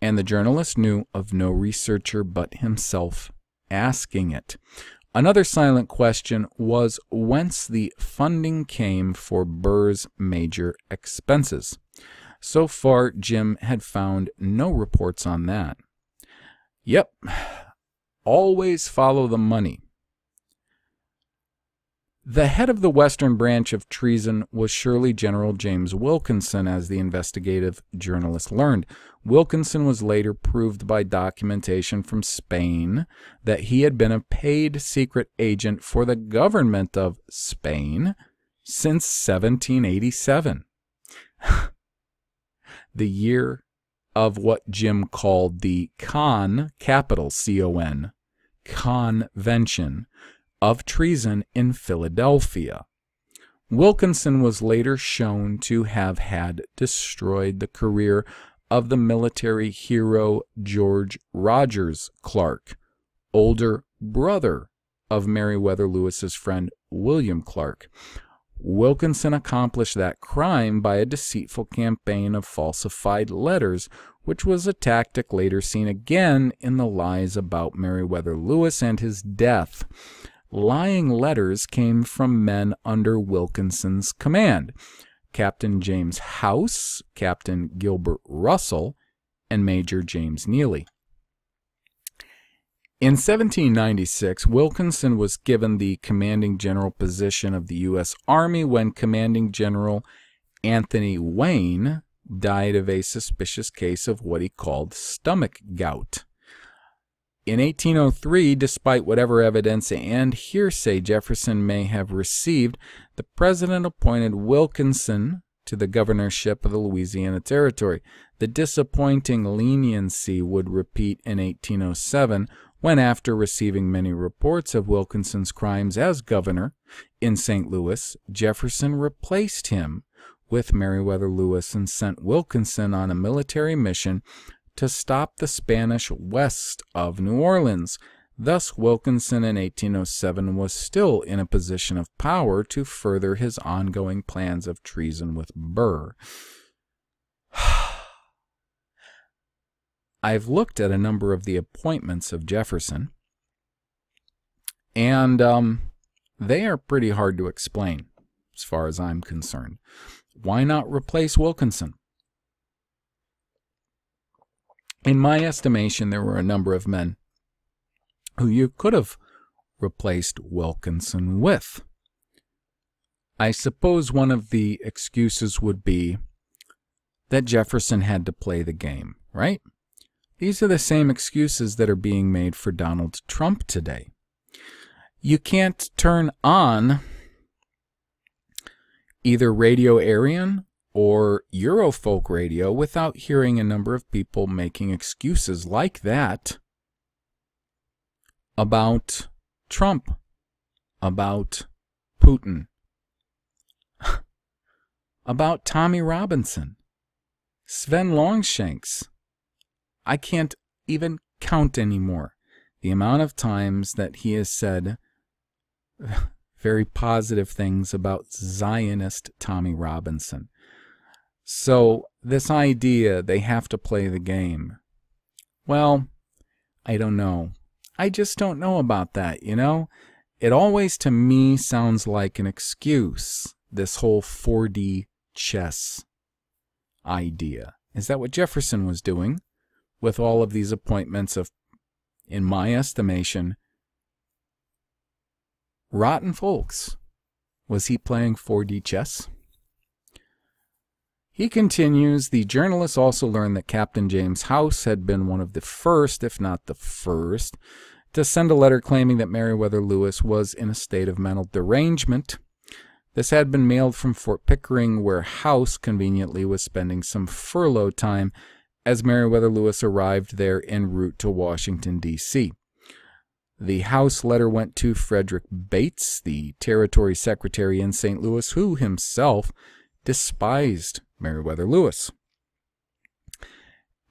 and the journalist knew of no researcher but himself asking it. Another silent question was whence the funding came for Burr's major expenses. So far, Jim had found no reports on that. Yep, always follow the money. The head of the Western branch of treason was surely General James Wilkinson, as the investigative journalist learned. Wilkinson was later proved by documentation from Spain that he had been a paid secret agent for the government of Spain since 1787. the year of what Jim called the Con, capital C O N, Convention of Treason in Philadelphia. Wilkinson was later shown to have had destroyed the career of the military hero George Rogers Clark, older brother of Meriwether Lewis's friend William Clark. Wilkinson accomplished that crime by a deceitful campaign of falsified letters which was a tactic later seen again in the lies about Meriwether Lewis and his death. Lying letters came from men under Wilkinson's command Captain James House, Captain Gilbert Russell, and Major James Neely. In 1796, Wilkinson was given the commanding general position of the U.S. Army when Commanding General Anthony Wayne died of a suspicious case of what he called stomach gout. In 1803, despite whatever evidence and hearsay Jefferson may have received, the president appointed Wilkinson to the governorship of the Louisiana Territory. The disappointing leniency would repeat in 1807 when, after receiving many reports of Wilkinson's crimes as governor in St. Louis, Jefferson replaced him with Meriwether Lewis and sent Wilkinson on a military mission to stop the Spanish west of New Orleans. Thus, Wilkinson in 1807 was still in a position of power to further his ongoing plans of treason with Burr. I've looked at a number of the appointments of Jefferson, and um, they are pretty hard to explain as far as I'm concerned. Why not replace Wilkinson? In my estimation, there were a number of men who you could have replaced Wilkinson with. I suppose one of the excuses would be that Jefferson had to play the game, right? These are the same excuses that are being made for Donald Trump today. You can't turn on either Radio Aryan or Eurofolk Radio without hearing a number of people making excuses like that about Trump, about Putin, about Tommy Robinson, Sven Longshanks. I can't even count anymore the amount of times that he has said very positive things about Zionist Tommy Robinson. So, this idea they have to play the game. Well, I don't know. I just don't know about that, you know? It always to me sounds like an excuse, this whole 4D chess idea. Is that what Jefferson was doing with all of these appointments of, in my estimation, rotten folks? Was he playing 4D chess? He continues, the journalists also learned that Captain James House had been one of the first, if not the first, to send a letter claiming that Meriwether Lewis was in a state of mental derangement. This had been mailed from Fort Pickering, where House conveniently was spending some furlough time as Meriwether Lewis arrived there en route to Washington, D.C. The House letter went to Frederick Bates, the Territory Secretary in St. Louis, who himself despised Meriwether Lewis.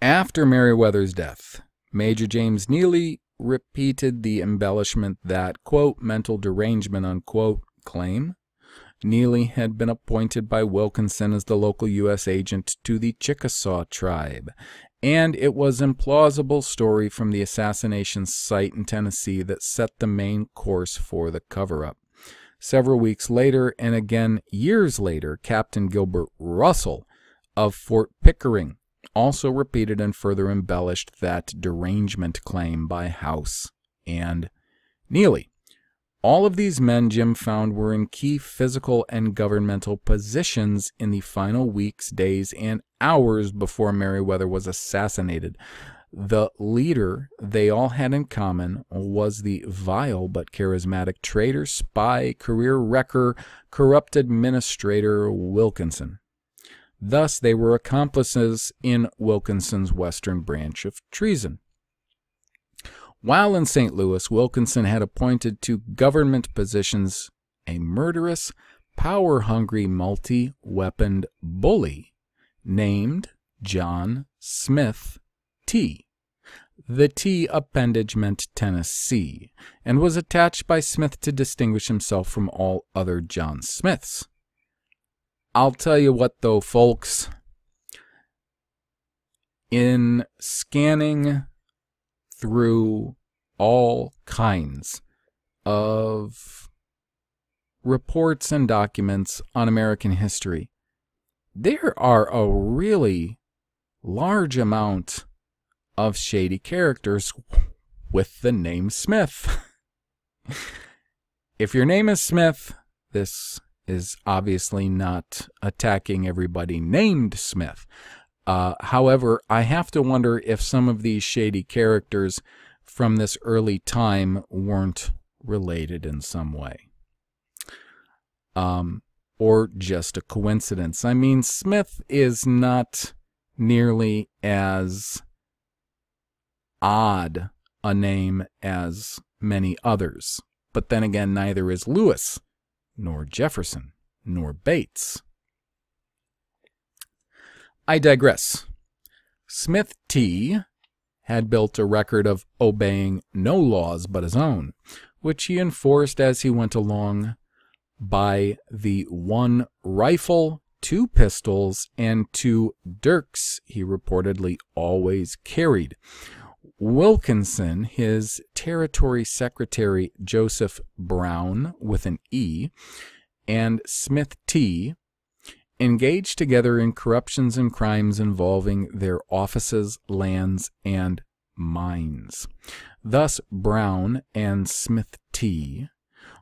After Meriwether's death, Major James Neely repeated the embellishment that, quote, mental derangement, unquote, claim. Neely had been appointed by Wilkinson as the local U.S. agent to the Chickasaw tribe, and it was implausible story from the assassination site in Tennessee that set the main course for the cover-up. Several weeks later, and again years later, Captain Gilbert Russell of Fort Pickering also repeated and further embellished that derangement claim by House and Neely. All of these men Jim found were in key physical and governmental positions in the final weeks, days, and hours before Meriwether was assassinated. The leader they all had in common was the vile but charismatic traitor, spy, career wrecker, corrupt administrator Wilkinson. Thus, they were accomplices in Wilkinson's western branch of treason. While in St. Louis, Wilkinson had appointed to government positions a murderous, power hungry, multi weaponed bully named John Smith T. The T appendage meant Tennessee, and was attached by Smith to distinguish himself from all other John Smiths. I'll tell you what, though, folks, in scanning through all kinds of reports and documents on American history, there are a really large amount of shady characters with the name Smith. if your name is Smith, this is obviously not attacking everybody named Smith. Uh, however, I have to wonder if some of these shady characters from this early time weren't related in some way. Um, or just a coincidence. I mean, Smith is not nearly as odd a name as many others. But then again, neither is Lewis, nor Jefferson, nor Bates. I digress. Smith T had built a record of obeying no laws but his own, which he enforced as he went along by the one rifle, two pistols and two dirks he reportedly always carried. Wilkinson, his territory secretary Joseph Brown with an E, and Smith T engaged together in corruptions and crimes involving their offices, lands, and mines. Thus, Brown and Smith T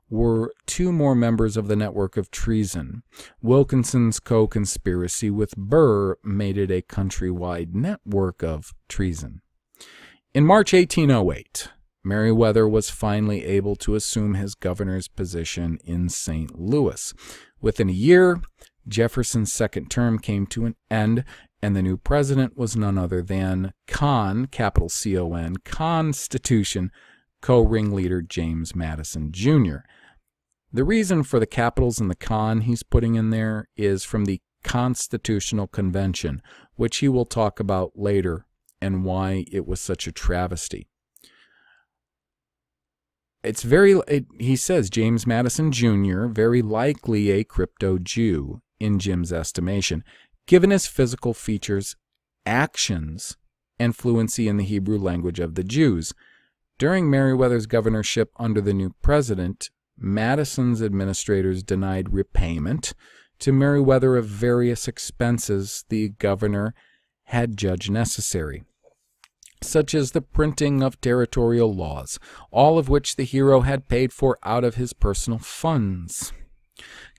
were two more members of the network of treason. Wilkinson's co conspiracy with Burr made it a countrywide network of treason. In March 1808, Meriwether was finally able to assume his governor's position in St. Louis. Within a year, Jefferson's second term came to an end, and the new president was none other than Con, capital C O N, Constitution co ringleader James Madison Jr. The reason for the capitals and the con he's putting in there is from the Constitutional Convention, which he will talk about later and why it was such a travesty. It's very, it, he says, James Madison Jr., very likely a crypto Jew in Jim's estimation, given his physical features, actions, and fluency in the Hebrew language of the Jews. During Meriwether's governorship under the new president, Madison's administrators denied repayment to Meriwether of various expenses the governor had judged necessary, such as the printing of territorial laws, all of which the hero had paid for out of his personal funds.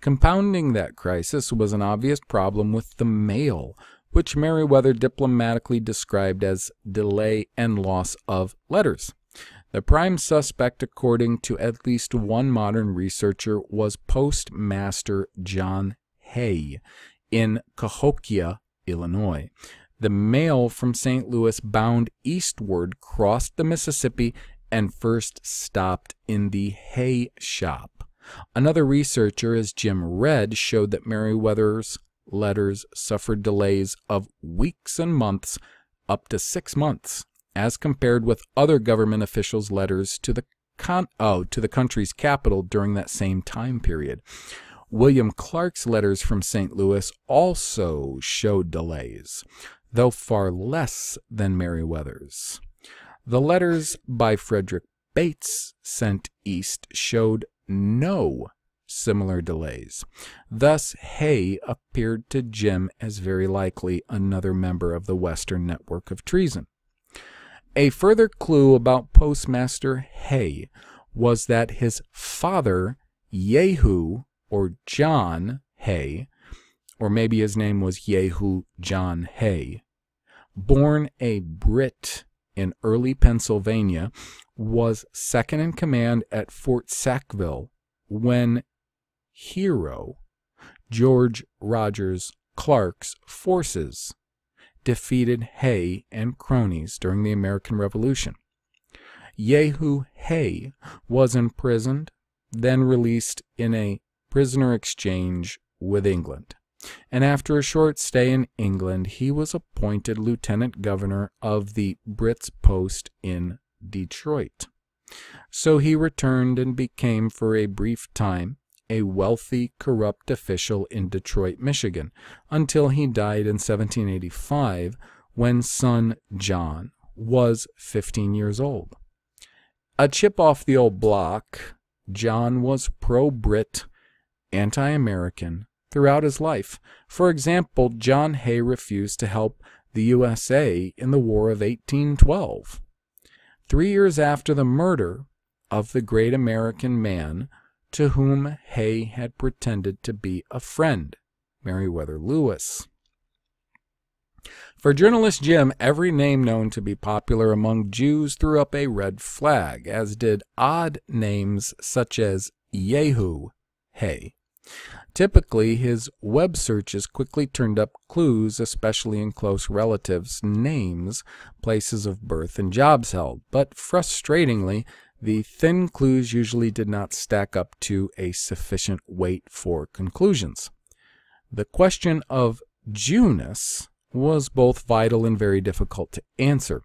Compounding that crisis was an obvious problem with the mail, which Meriwether diplomatically described as delay and loss of letters. The prime suspect, according to at least one modern researcher, was Postmaster John Hay in Cahokia, Illinois. The mail from St. Louis bound eastward crossed the Mississippi and first stopped in the Hay shop. Another researcher, as Jim Redd, showed that Meriwether's letters suffered delays of weeks and months, up to six months, as compared with other government officials' letters to the con- oh, to the country's capital during that same time period. William Clark's letters from St. Louis also showed delays, though far less than Meriwether's. The letters by Frederick Bates sent east showed no similar delays. Thus, Hay appeared to Jim as very likely another member of the Western network of treason. A further clue about Postmaster Hay was that his father, Yehu, or John Hay, or maybe his name was Yehu John Hay, born a Brit in early Pennsylvania, was second in command at Fort Sackville when hero George Rogers Clark's forces defeated Hay and cronies during the American Revolution. Yehu Hay was imprisoned, then released in a prisoner exchange with England. And after a short stay in England, he was appointed lieutenant governor of the Brits post in Detroit. So he returned and became, for a brief time, a wealthy, corrupt official in Detroit, Michigan, until he died in 1785 when son John was 15 years old. A chip off the old block, John was pro Brit, anti American throughout his life. For example, John Hay refused to help the USA in the War of 1812. Three years after the murder of the great American man to whom Hay had pretended to be a friend, Meriwether Lewis. For journalist Jim, every name known to be popular among Jews threw up a red flag, as did odd names such as Yehu Hay. Typically, his web searches quickly turned up clues, especially in close relatives' names, places of birth, and jobs held. But frustratingly, the thin clues usually did not stack up to a sufficient weight for conclusions. The question of Jewness was both vital and very difficult to answer.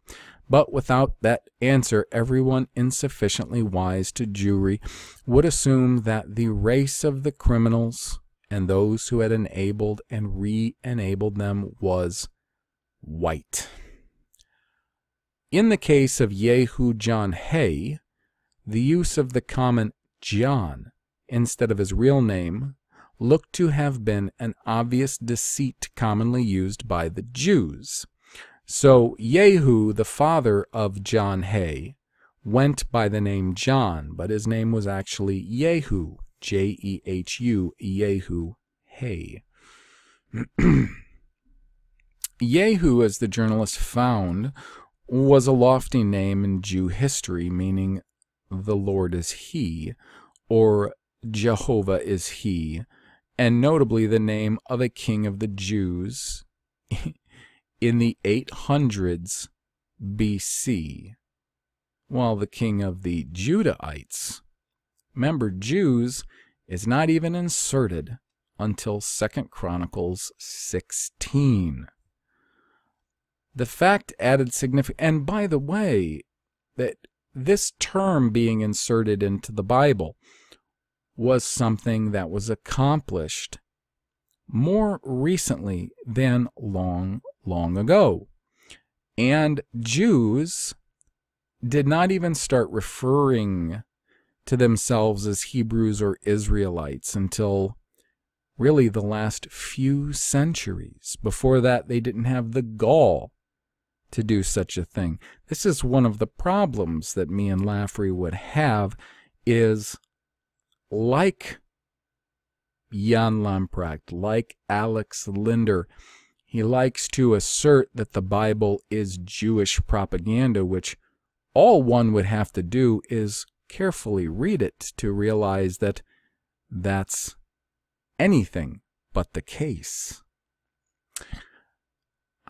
But without that answer, everyone insufficiently wise to Jewry would assume that the race of the criminals and those who had enabled and re enabled them was white. In the case of Yehu John Hay, the use of the common John instead of his real name looked to have been an obvious deceit commonly used by the Jews. So Yehu, the father of John Hay, went by the name John, but his name was actually Yehu, J E H U, Yehu Hay. Yehu, as the journalist found, was a lofty name in Jew history, meaning the Lord is He, or Jehovah is He, and notably the name of a king of the Jews in the 800s BC, while the king of the Judahites, remember Jews, is not even inserted until 2nd Chronicles 16. The fact added significant, and by the way, that this term being inserted into the Bible was something that was accomplished more recently than long, long ago. And Jews did not even start referring to themselves as Hebrews or Israelites until really the last few centuries. Before that, they didn't have the gall to do such a thing. This is one of the problems that me and Laffrey would have is like Jan Lamprecht, like Alex Linder, he likes to assert that the Bible is Jewish propaganda, which all one would have to do is carefully read it to realize that that's anything but the case.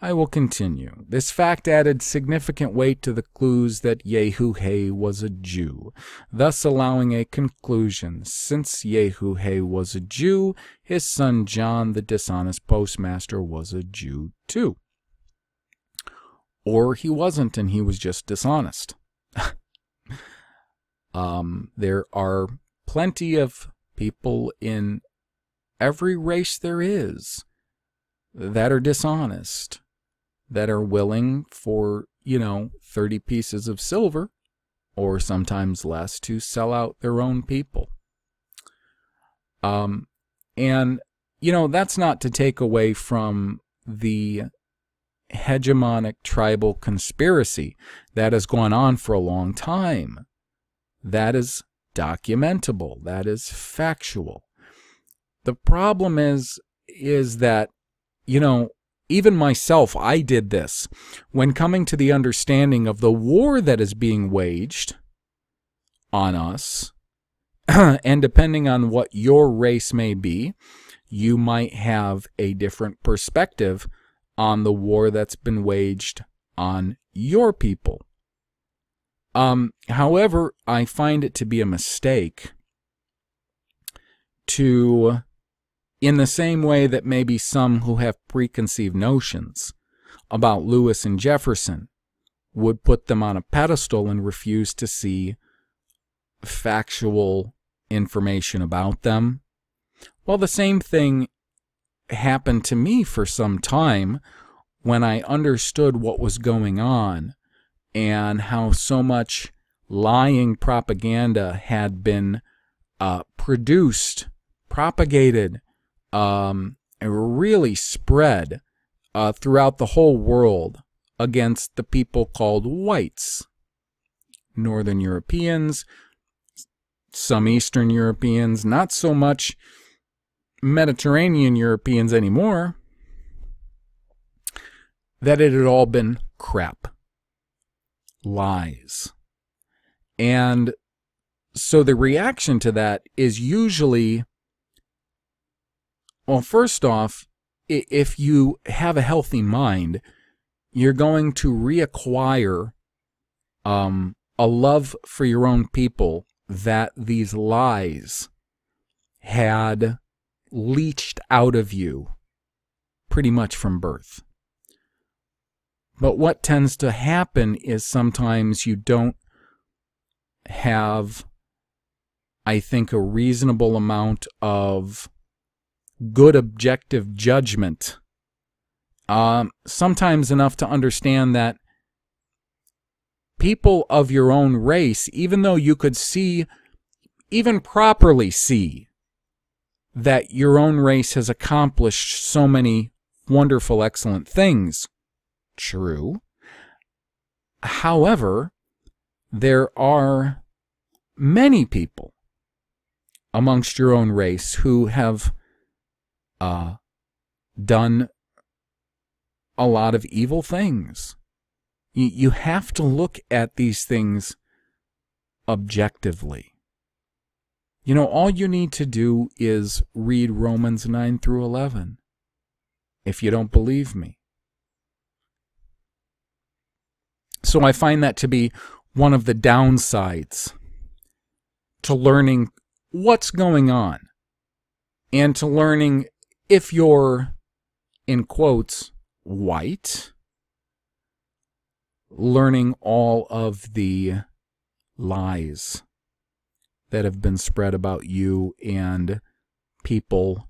I will continue. This fact added significant weight to the clues that Yehu Hay was a Jew, thus allowing a conclusion. Since Yehu Hay was a Jew, his son John, the dishonest postmaster, was a Jew too. Or he wasn't and he was just dishonest. um, there are plenty of people in every race there is that are dishonest that are willing for, you know, 30 pieces of silver or sometimes less to sell out their own people. Um, and, you know, that's not to take away from the hegemonic tribal conspiracy that has gone on for a long time. That is documentable. That is factual. The problem is, is that, you know, even myself, I did this. When coming to the understanding of the war that is being waged on us, and depending on what your race may be, you might have a different perspective on the war that's been waged on your people. Um, however, I find it to be a mistake to in the same way that maybe some who have preconceived notions about Lewis and Jefferson would put them on a pedestal and refuse to see factual information about them. Well, the same thing happened to me for some time when I understood what was going on and how so much lying propaganda had been uh, produced, propagated, um, really spread uh, throughout the whole world against the people called whites, Northern Europeans, some Eastern Europeans, not so much Mediterranean Europeans anymore, that it had all been crap, lies. And so the reaction to that is usually well, first off, if you have a healthy mind, you're going to reacquire um, a love for your own people that these lies had leached out of you pretty much from birth. But what tends to happen is sometimes you don't have, I think, a reasonable amount of good objective judgment. Um, sometimes enough to understand that people of your own race, even though you could see, even properly see, that your own race has accomplished so many wonderful, excellent things. True. However, there are many people amongst your own race who have uh, done a lot of evil things. You, you have to look at these things objectively. You know, all you need to do is read Romans 9 through 11 if you don't believe me. So I find that to be one of the downsides to learning what's going on and to learning if you're, in quotes, white, learning all of the lies that have been spread about you and people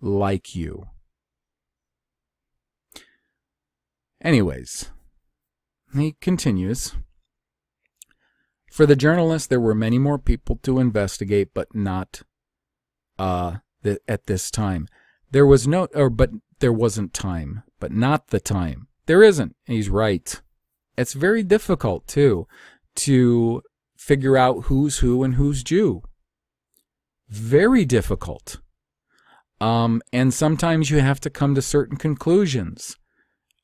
like you. Anyways, he continues. For the journalist, there were many more people to investigate, but not uh, at this time. There was no, or but there wasn't time, but not the time. There isn't. He's right. It's very difficult too to figure out who's who and who's Jew. Very difficult. Um, and sometimes you have to come to certain conclusions.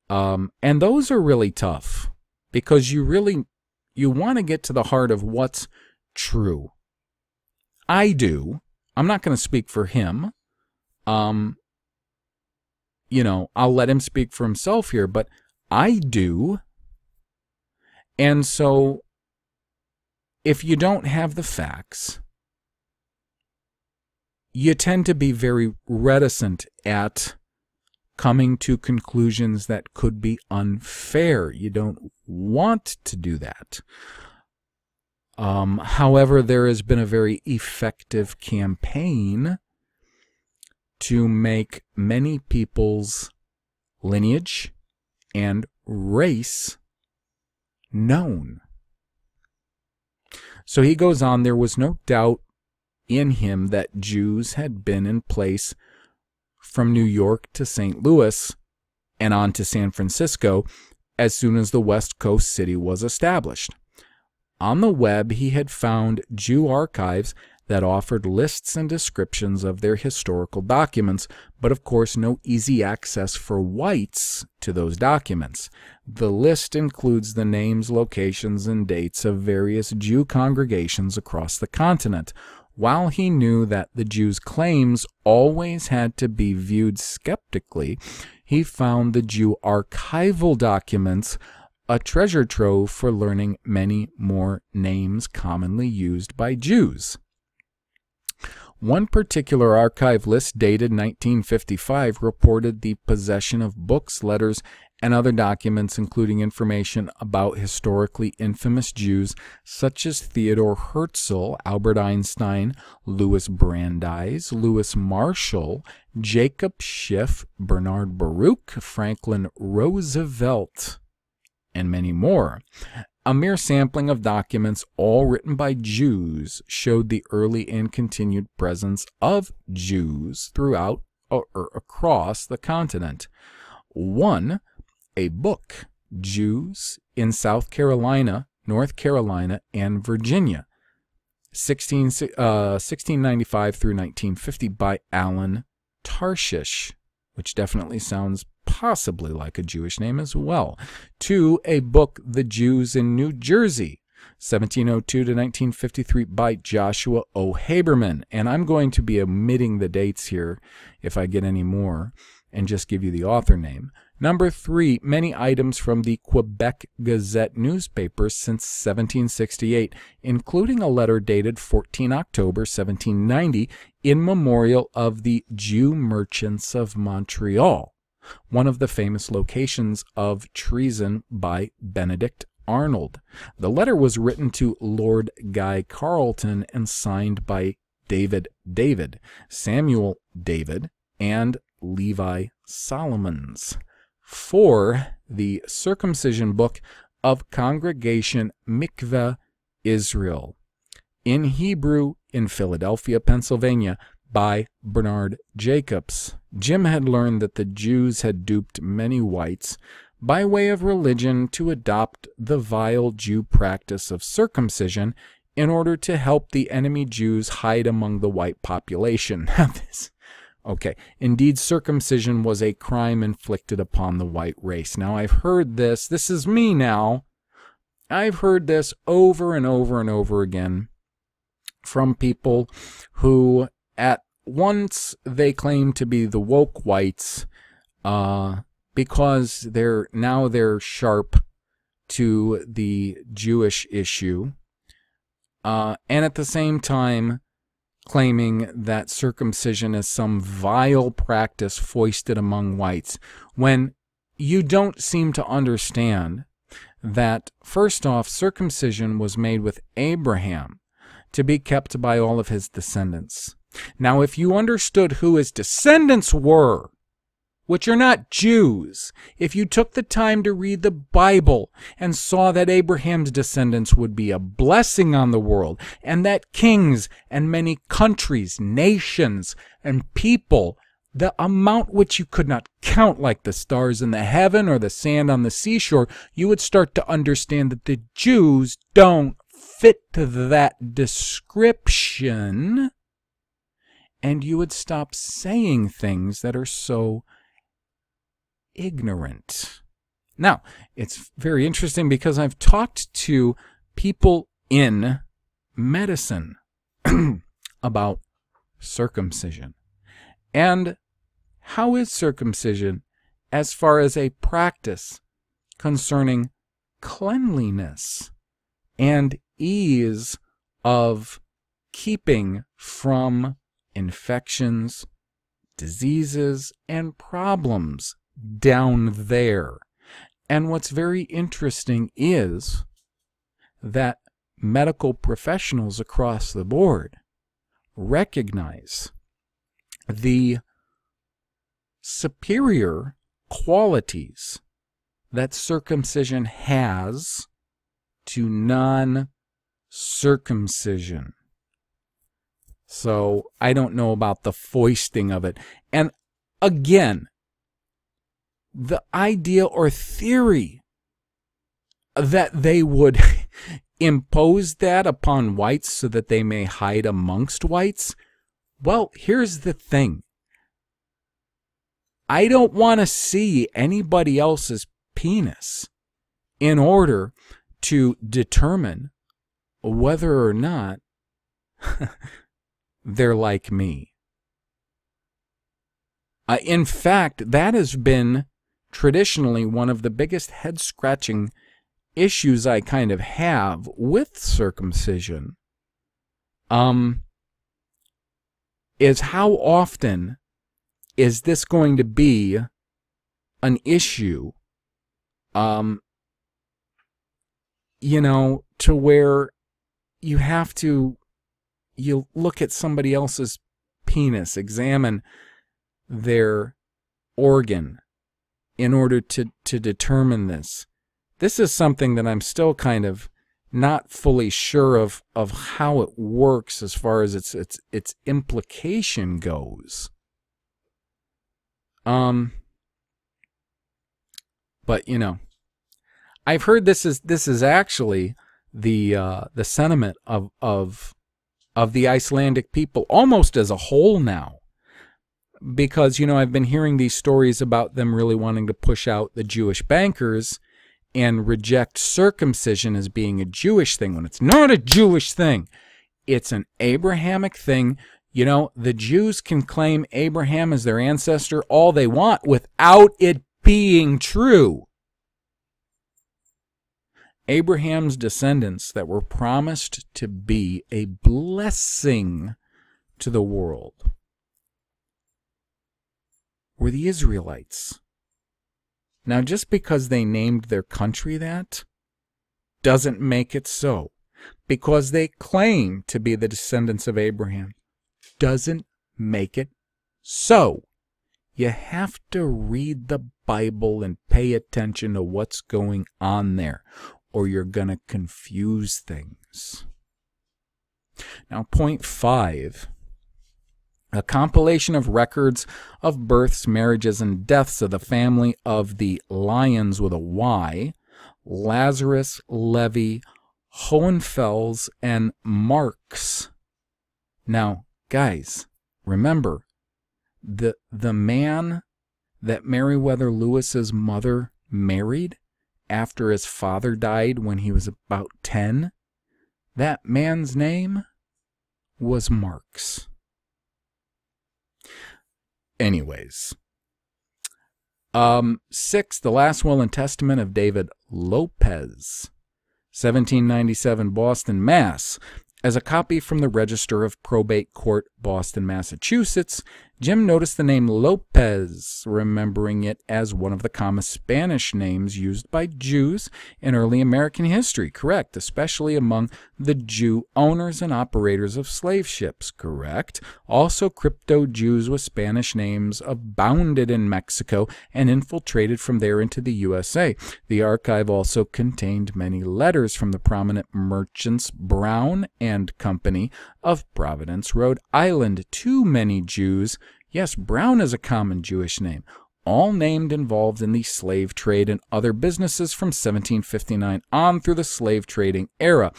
Um, and those are really tough because you really you want to get to the heart of what's true. I do. I'm not going to speak for him. Um, you know, I'll let him speak for himself here, but I do. And so if you don't have the facts, you tend to be very reticent at coming to conclusions that could be unfair. You don't want to do that. Um, however, there has been a very effective campaign to make many people's lineage and race known. So he goes on, there was no doubt in him that Jews had been in place from New York to St. Louis and on to San Francisco as soon as the West Coast city was established. On the web, he had found Jew archives that offered lists and descriptions of their historical documents, but of course no easy access for whites to those documents. The list includes the names, locations, and dates of various Jew congregations across the continent. While he knew that the Jews' claims always had to be viewed skeptically, he found the Jew archival documents a treasure trove for learning many more names commonly used by Jews. One particular archive list dated 1955 reported the possession of books, letters, and other documents, including information about historically infamous Jews such as Theodore Herzl, Albert Einstein, Louis Brandeis, Louis Marshall, Jacob Schiff, Bernard Baruch, Franklin Roosevelt, and many more. A mere sampling of documents, all written by Jews, showed the early and continued presence of Jews throughout or across the continent. One, a book, Jews in South Carolina, North Carolina, and Virginia, 16, uh, 1695 through 1950 by Alan Tarshish, which definitely sounds possibly like a Jewish name as well, to a book, The Jews in New Jersey, 1702 to 1953 by Joshua O. Haberman. And I'm going to be omitting the dates here if I get any more and just give you the author name. Number three, many items from the Quebec Gazette newspaper since 1768, including a letter dated 14 October 1790 in memorial of the Jew merchants of Montreal, one of the famous locations of treason by Benedict Arnold. The letter was written to Lord Guy Carleton and signed by David David, Samuel David, and Levi Solomons for the circumcision book of Congregation Mikveh Israel in Hebrew in Philadelphia, Pennsylvania, by Bernard Jacobs. Jim had learned that the Jews had duped many whites by way of religion to adopt the vile Jew practice of circumcision in order to help the enemy Jews hide among the white population. okay, indeed, circumcision was a crime inflicted upon the white race. Now, I've heard this. This is me now. I've heard this over and over and over again from people who, at once, they claim to be the woke whites uh, because they're now they're sharp to the Jewish issue uh, and at the same time claiming that circumcision is some vile practice foisted among whites, when you don't seem to understand that, first off, circumcision was made with Abraham to be kept by all of his descendants. Now, if you understood who his descendants were, which are not Jews, if you took the time to read the Bible and saw that Abraham's descendants would be a blessing on the world, and that kings and many countries, nations, and people, the amount which you could not count like the stars in the heaven or the sand on the seashore, you would start to understand that the Jews don't fit to that description, and you would stop saying things that are so ignorant. Now, it's very interesting because I've talked to people in medicine about circumcision. And how is circumcision as far as a practice concerning cleanliness and ease of keeping from infections, diseases, and problems down there. And what's very interesting is that medical professionals across the board recognize the superior qualities that circumcision has to non circumcision. So I don't know about the foisting of it. And again, the idea or theory that they would impose that upon whites so that they may hide amongst whites. Well, here's the thing. I don't want to see anybody else's penis in order to determine whether or not they're like me. Uh, in fact, that has been traditionally one of the biggest head scratching issues I kind of have with circumcision um, is how often is this going to be an issue um, you know to where you have to you look at somebody else's penis examine their organ in order to, to determine this. This is something that I'm still kind of not fully sure of, of how it works as far as its, its, its implication goes. Um, but you know, I've heard this is this is actually the uh, the sentiment of of of the Icelandic people almost as a whole now because, you know, I've been hearing these stories about them really wanting to push out the Jewish bankers and reject circumcision as being a Jewish thing when it's not a Jewish thing. It's an Abrahamic thing. You know, the Jews can claim Abraham as their ancestor all they want without it being true. Abraham's descendants that were promised to be a blessing to the world were the Israelites. Now, just because they named their country that doesn't make it so. Because they claim to be the descendants of Abraham doesn't make it so. You have to read the Bible and pay attention to what's going on there, or you're going to confuse things. Now, point five a compilation of records of births, marriages, and deaths of the family of the Lyons with a Y, Lazarus, Levy, Hohenfels, and Marks. Now, guys, remember the the man that Meriwether Lewis's mother married after his father died when he was about 10, that man's name was Marks. Anyways, um, six, the last will and testament of David Lopez, 1797, Boston, Mass. As a copy from the Register of Probate Court, Boston, Massachusetts, Jim noticed the name Lopez, remembering it as one of the common Spanish names used by Jews in early American history. Correct, especially among the Jew owners and operators of slave ships. Correct. Also, crypto Jews with Spanish names abounded in Mexico and infiltrated from there into the USA. The archive also contained many letters from the prominent merchants Brown and Company of Providence, Rhode Island. Too many Jews Yes, Brown is a common Jewish name, all named involved in the slave trade and other businesses from 1759 on through the slave trading era.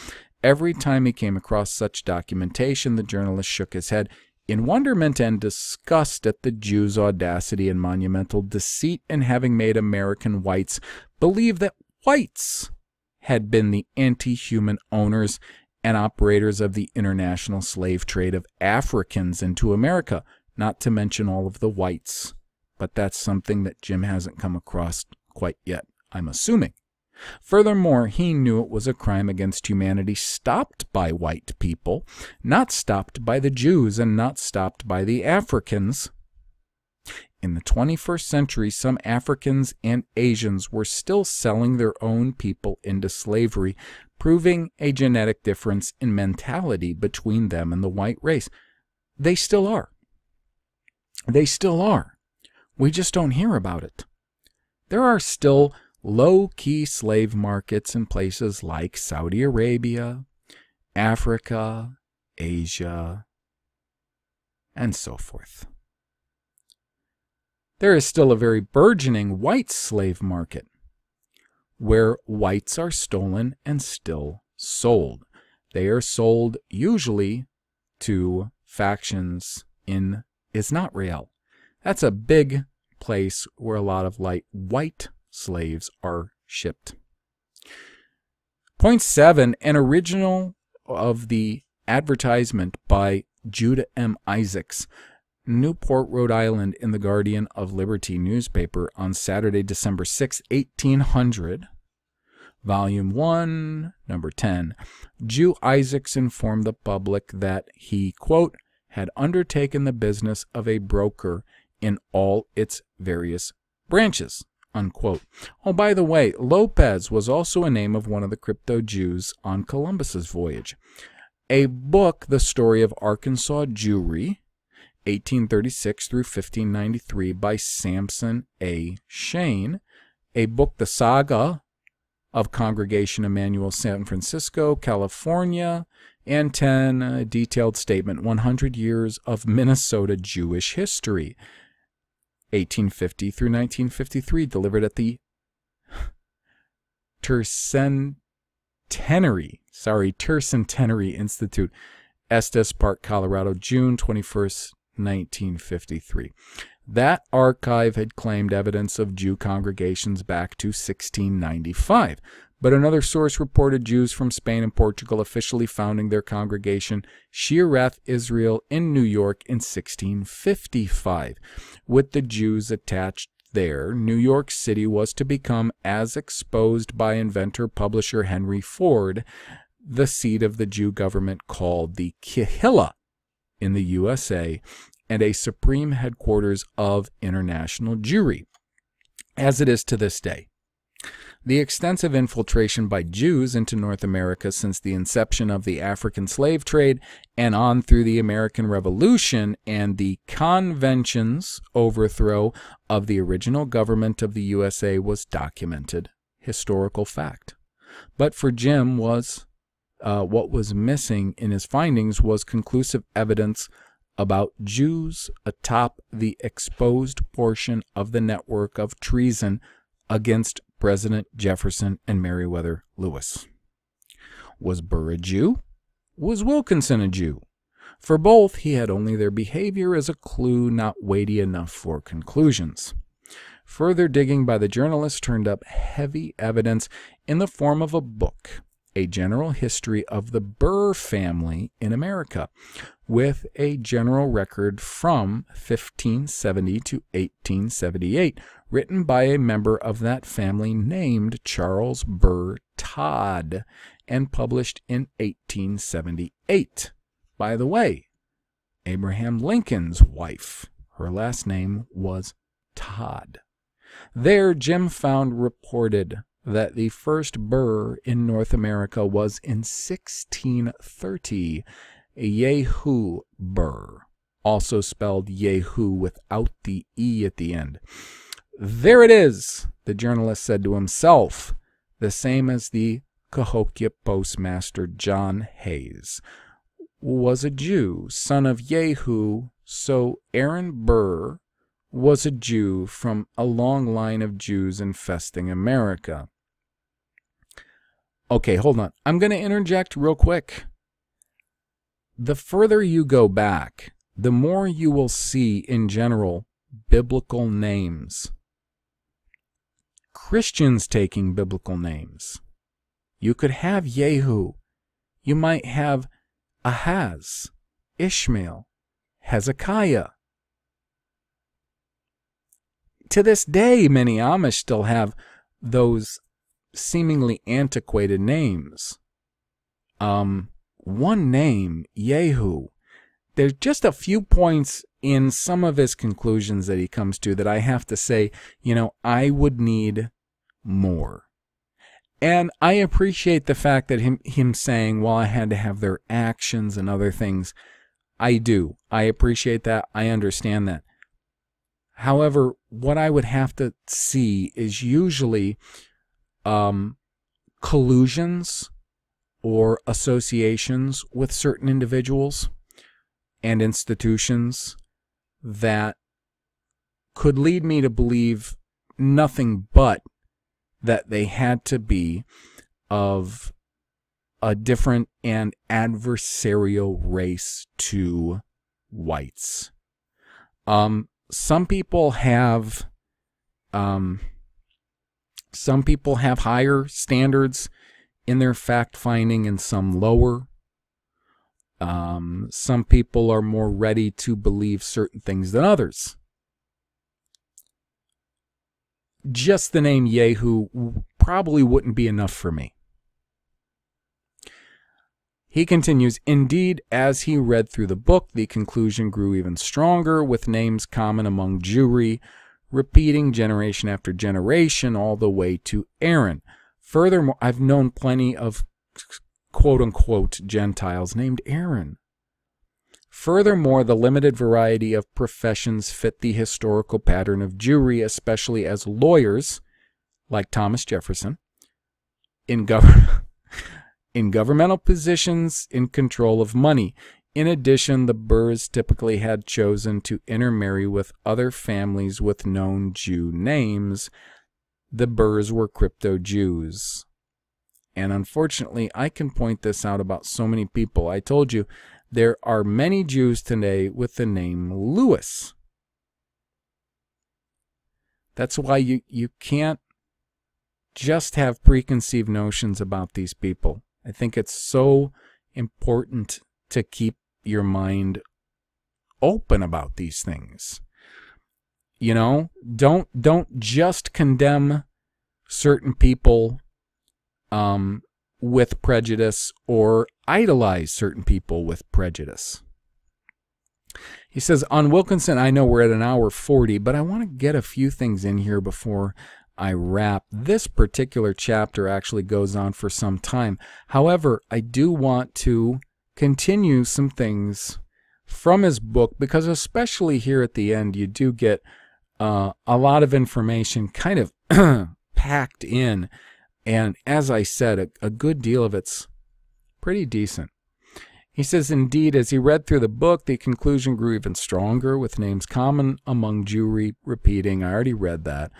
Every time he came across such documentation, the journalist shook his head in wonderment and disgust at the Jews' audacity and monumental deceit in having made American whites believe that whites had been the anti human owners and operators of the international slave trade of Africans into America not to mention all of the whites. But that's something that Jim hasn't come across quite yet, I'm assuming. Furthermore, he knew it was a crime against humanity stopped by white people, not stopped by the Jews and not stopped by the Africans. In the 21st century, some Africans and Asians were still selling their own people into slavery, proving a genetic difference in mentality between them and the white race. They still are. They still are. We just don't hear about it. There are still low key slave markets in places like Saudi Arabia, Africa, Asia, and so forth. There is still a very burgeoning white slave market where whites are stolen and still sold. They are sold usually to factions in is not real. That's a big place where a lot of light white slaves are shipped. Point seven, an original of the advertisement by Judah M. Isaacs, Newport, Rhode Island, in the Guardian of Liberty newspaper on Saturday, December 6, 1800. Volume 1, number 10. Jew Isaacs informed the public that he, quote, had undertaken the business of a broker in all its various branches. Unquote. Oh, by the way, Lopez was also a name of one of the crypto Jews on Columbus's voyage. A book, The Story of Arkansas Jewry, 1836 through 1593, by Sampson A. Shane. A book, The Saga of Congregation Emmanuel San Francisco, California, and 10, a detailed statement 100 years of Minnesota Jewish history, 1850 through 1953, delivered at the Tercentenary, sorry, Tercentenary Institute, Estes Park, Colorado, June 21st, 1953. That archive had claimed evidence of Jew congregations back to 1695, but another source reported Jews from Spain and Portugal officially founding their congregation Shearith Israel in New York in 1655. With the Jews attached there, New York City was to become, as exposed by inventor publisher Henry Ford, the seat of the Jew government called the Kehillah in the USA and a supreme headquarters of international Jewry, as it is to this day. The extensive infiltration by Jews into North America since the inception of the African slave trade and on through the American Revolution and the convention's overthrow of the original government of the USA was documented historical fact. But for Jim was uh, what was missing in his findings was conclusive evidence about Jews atop the exposed portion of the network of treason against President Jefferson and Meriwether Lewis. Was Burr a Jew? Was Wilkinson a Jew? For both, he had only their behavior as a clue not weighty enough for conclusions. Further digging by the journalist turned up heavy evidence in the form of a book, A General History of the Burr Family in America, with a general record from 1570 to 1878, written by a member of that family named Charles Burr Todd, and published in 1878. By the way, Abraham Lincoln's wife, her last name was Todd. There, Jim found reported that the first Burr in North America was in 1630, Yehu Burr, also spelled Yehu without the E at the end. There it is, the journalist said to himself, the same as the Cahokia postmaster John Hayes was a Jew, son of Yehu, so Aaron Burr was a Jew from a long line of Jews infesting America. Okay, hold on. I'm going to interject real quick. The further you go back, the more you will see in general biblical names. Christians taking biblical names. You could have Yehu. You might have Ahaz, Ishmael, Hezekiah. To this day, many Amish still have those seemingly antiquated names. Um, one name, Yehu. There's just a few points in some of his conclusions that he comes to that I have to say, you know, I would need more. And I appreciate the fact that him him saying, well, I had to have their actions and other things. I do. I appreciate that. I understand that. However, what I would have to see is usually um, collusions or associations with certain individuals and institutions that could lead me to believe nothing but that they had to be of a different and adversarial race to whites. Um, some people have um, some people have higher standards in their fact finding and some lower. Um, some people are more ready to believe certain things than others. Just the name Yehu probably wouldn't be enough for me. He continues, Indeed, as he read through the book, the conclusion grew even stronger, with names common among Jewry, repeating generation after generation all the way to Aaron. Furthermore, I've known plenty of quote unquote Gentiles named Aaron. Furthermore, the limited variety of professions fit the historical pattern of Jewry, especially as lawyers, like Thomas Jefferson, in, gov- in governmental positions in control of money. In addition, the Burrs typically had chosen to intermarry with other families with known Jew names. The Burrs were crypto Jews. And unfortunately, I can point this out about so many people. I told you there are many Jews today with the name Lewis. That's why you, you can't just have preconceived notions about these people. I think it's so important to keep your mind open about these things. You know, don't don't just condemn certain people um, with prejudice or idolize certain people with prejudice. He says, on Wilkinson, I know we're at an hour 40, but I want to get a few things in here before I wrap. This particular chapter actually goes on for some time. However, I do want to continue some things from his book because, especially here at the end, you do get uh, a lot of information kind of packed in. And as I said, a, a good deal of it's pretty decent. He says, indeed, as he read through the book, the conclusion grew even stronger, with names common among Jewry repeating. I already read that.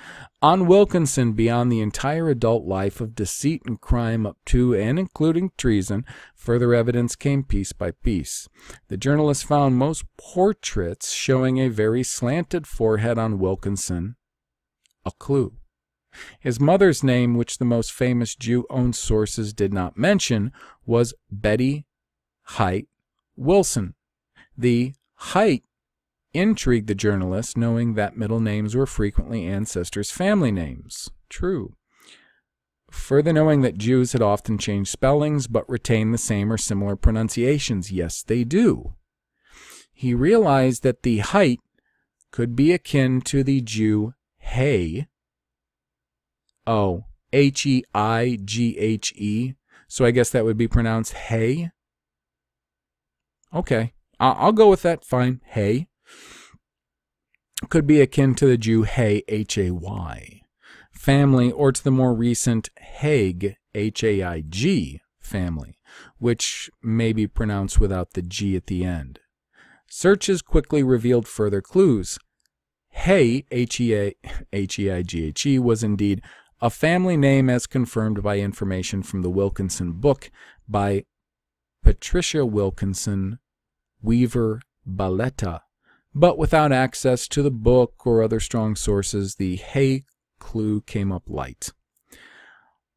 On Wilkinson, beyond the entire adult life of deceit and crime up to and including treason, further evidence came piece by piece. The journalist found most portraits showing a very slanted forehead on Wilkinson, a clue. His mother's name, which the most famous Jew owned sources did not mention, was Betty Height Wilson. The Height intrigued the journalist, knowing that middle names were frequently ancestors' family names. True. Further knowing that Jews had often changed spellings but retained the same or similar pronunciations. Yes, they do. He realized that the height could be akin to the Jew Hay. Oh, H E I G H E. So I guess that would be pronounced Hay. Okay, I'll go with that. Fine. Hay could be akin to the Jew Hay, H A Y, family, or to the more recent Haig, H A I G, family, which may be pronounced without the G at the end. Searches quickly revealed further clues. Hay, H E A H E I G H E, was indeed a family name as confirmed by information from the Wilkinson book by Patricia Wilkinson Weaver Balletta. But without access to the book or other strong sources, the Hay clue came up light.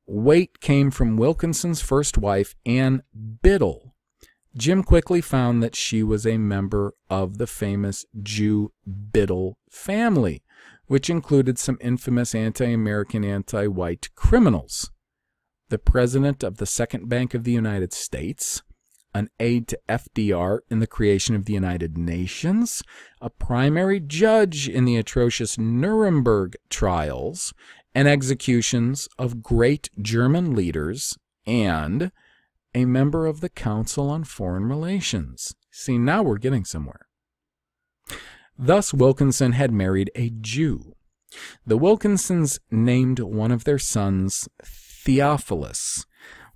Weight came from Wilkinson's first wife, Anne Biddle. Jim quickly found that she was a member of the famous Jew Biddle family, which included some infamous anti American, anti white criminals. The president of the Second Bank of the United States, an aide to FDR in the creation of the United Nations, a primary judge in the atrocious Nuremberg trials and executions of great German leaders, and a member of the Council on Foreign Relations. See, now we're getting somewhere. Thus, Wilkinson had married a Jew. The Wilkinsons named one of their sons Theophilus,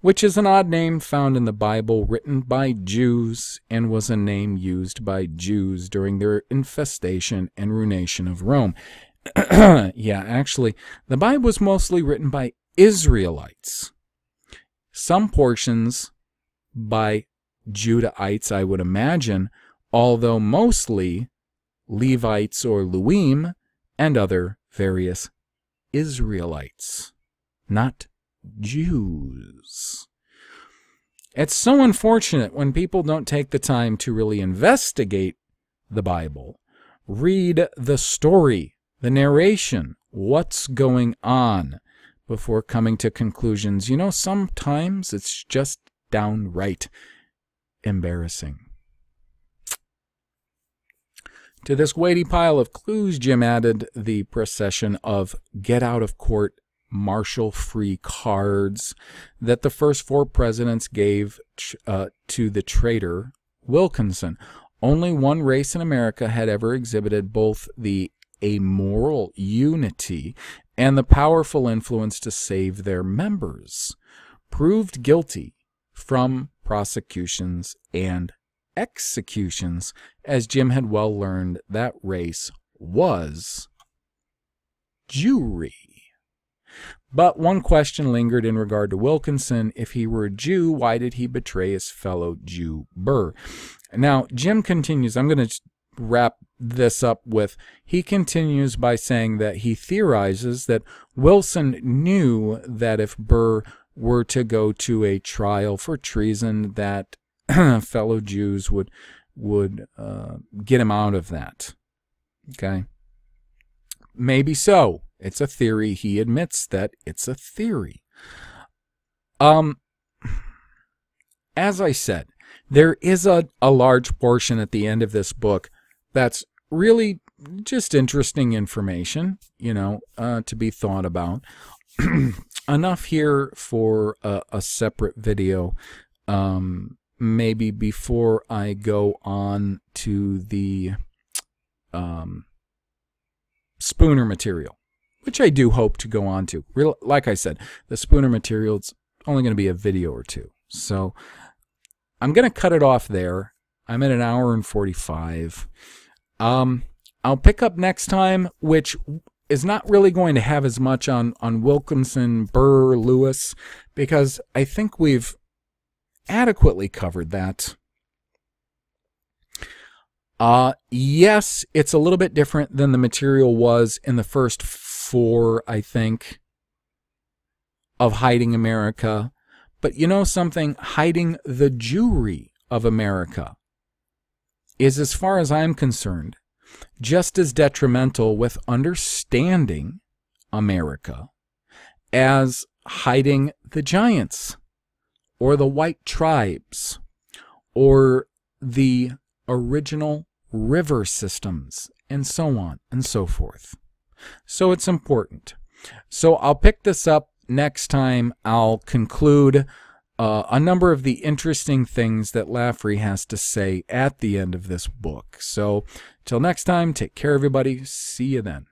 which is an odd name found in the Bible written by Jews and was a name used by Jews during their infestation and ruination of Rome. yeah, actually, the Bible was mostly written by Israelites. Some portions by Judahites, I would imagine, although mostly Levites or Luim and other various Israelites, not Jews. It's so unfortunate when people don't take the time to really investigate the Bible, read the story, the narration, what's going on before coming to conclusions. You know, sometimes it's just downright embarrassing. To this weighty pile of clues, Jim added the procession of get out of court Marshall free cards that the first four presidents gave uh, to the traitor Wilkinson. Only one race in America had ever exhibited both the amoral unity and the powerful influence to save their members. Proved guilty from prosecutions and executions, as Jim had well learned that race was Jewry. But one question lingered in regard to Wilkinson. If he were a Jew, why did he betray his fellow Jew Burr? Now, Jim continues. I'm going to wrap this up with he continues by saying that he theorizes that Wilson knew that if Burr were to go to a trial for treason, that fellow Jews would would uh, get him out of that. Okay, maybe so. It's a theory. He admits that it's a theory. Um, as I said, there is a, a large portion at the end of this book that's really just interesting information, you know, uh, to be thought about. Enough here for a, a separate video. Um, maybe before I go on to the um, Spooner material, which I do hope to go on to. Real, like I said, the Spooner material is only going to be a video or two. So I'm going to cut it off there. I'm at an hour and 45. Um, I'll pick up next time, which is not really going to have as much on, on Wilkinson, Burr, Lewis, because I think we've adequately covered that. Uh, yes, it's a little bit different than the material was in the first four, I think, of Hiding America. But you know something? Hiding the Jewry of America is, as far as I'm concerned, just as detrimental with understanding America as hiding the giants or the white tribes or the original river systems and so on and so forth. So it's important. So I'll pick this up next time. I'll conclude uh, a number of the interesting things that Laffrey has to say at the end of this book. So, till next time, take care, everybody. See you then.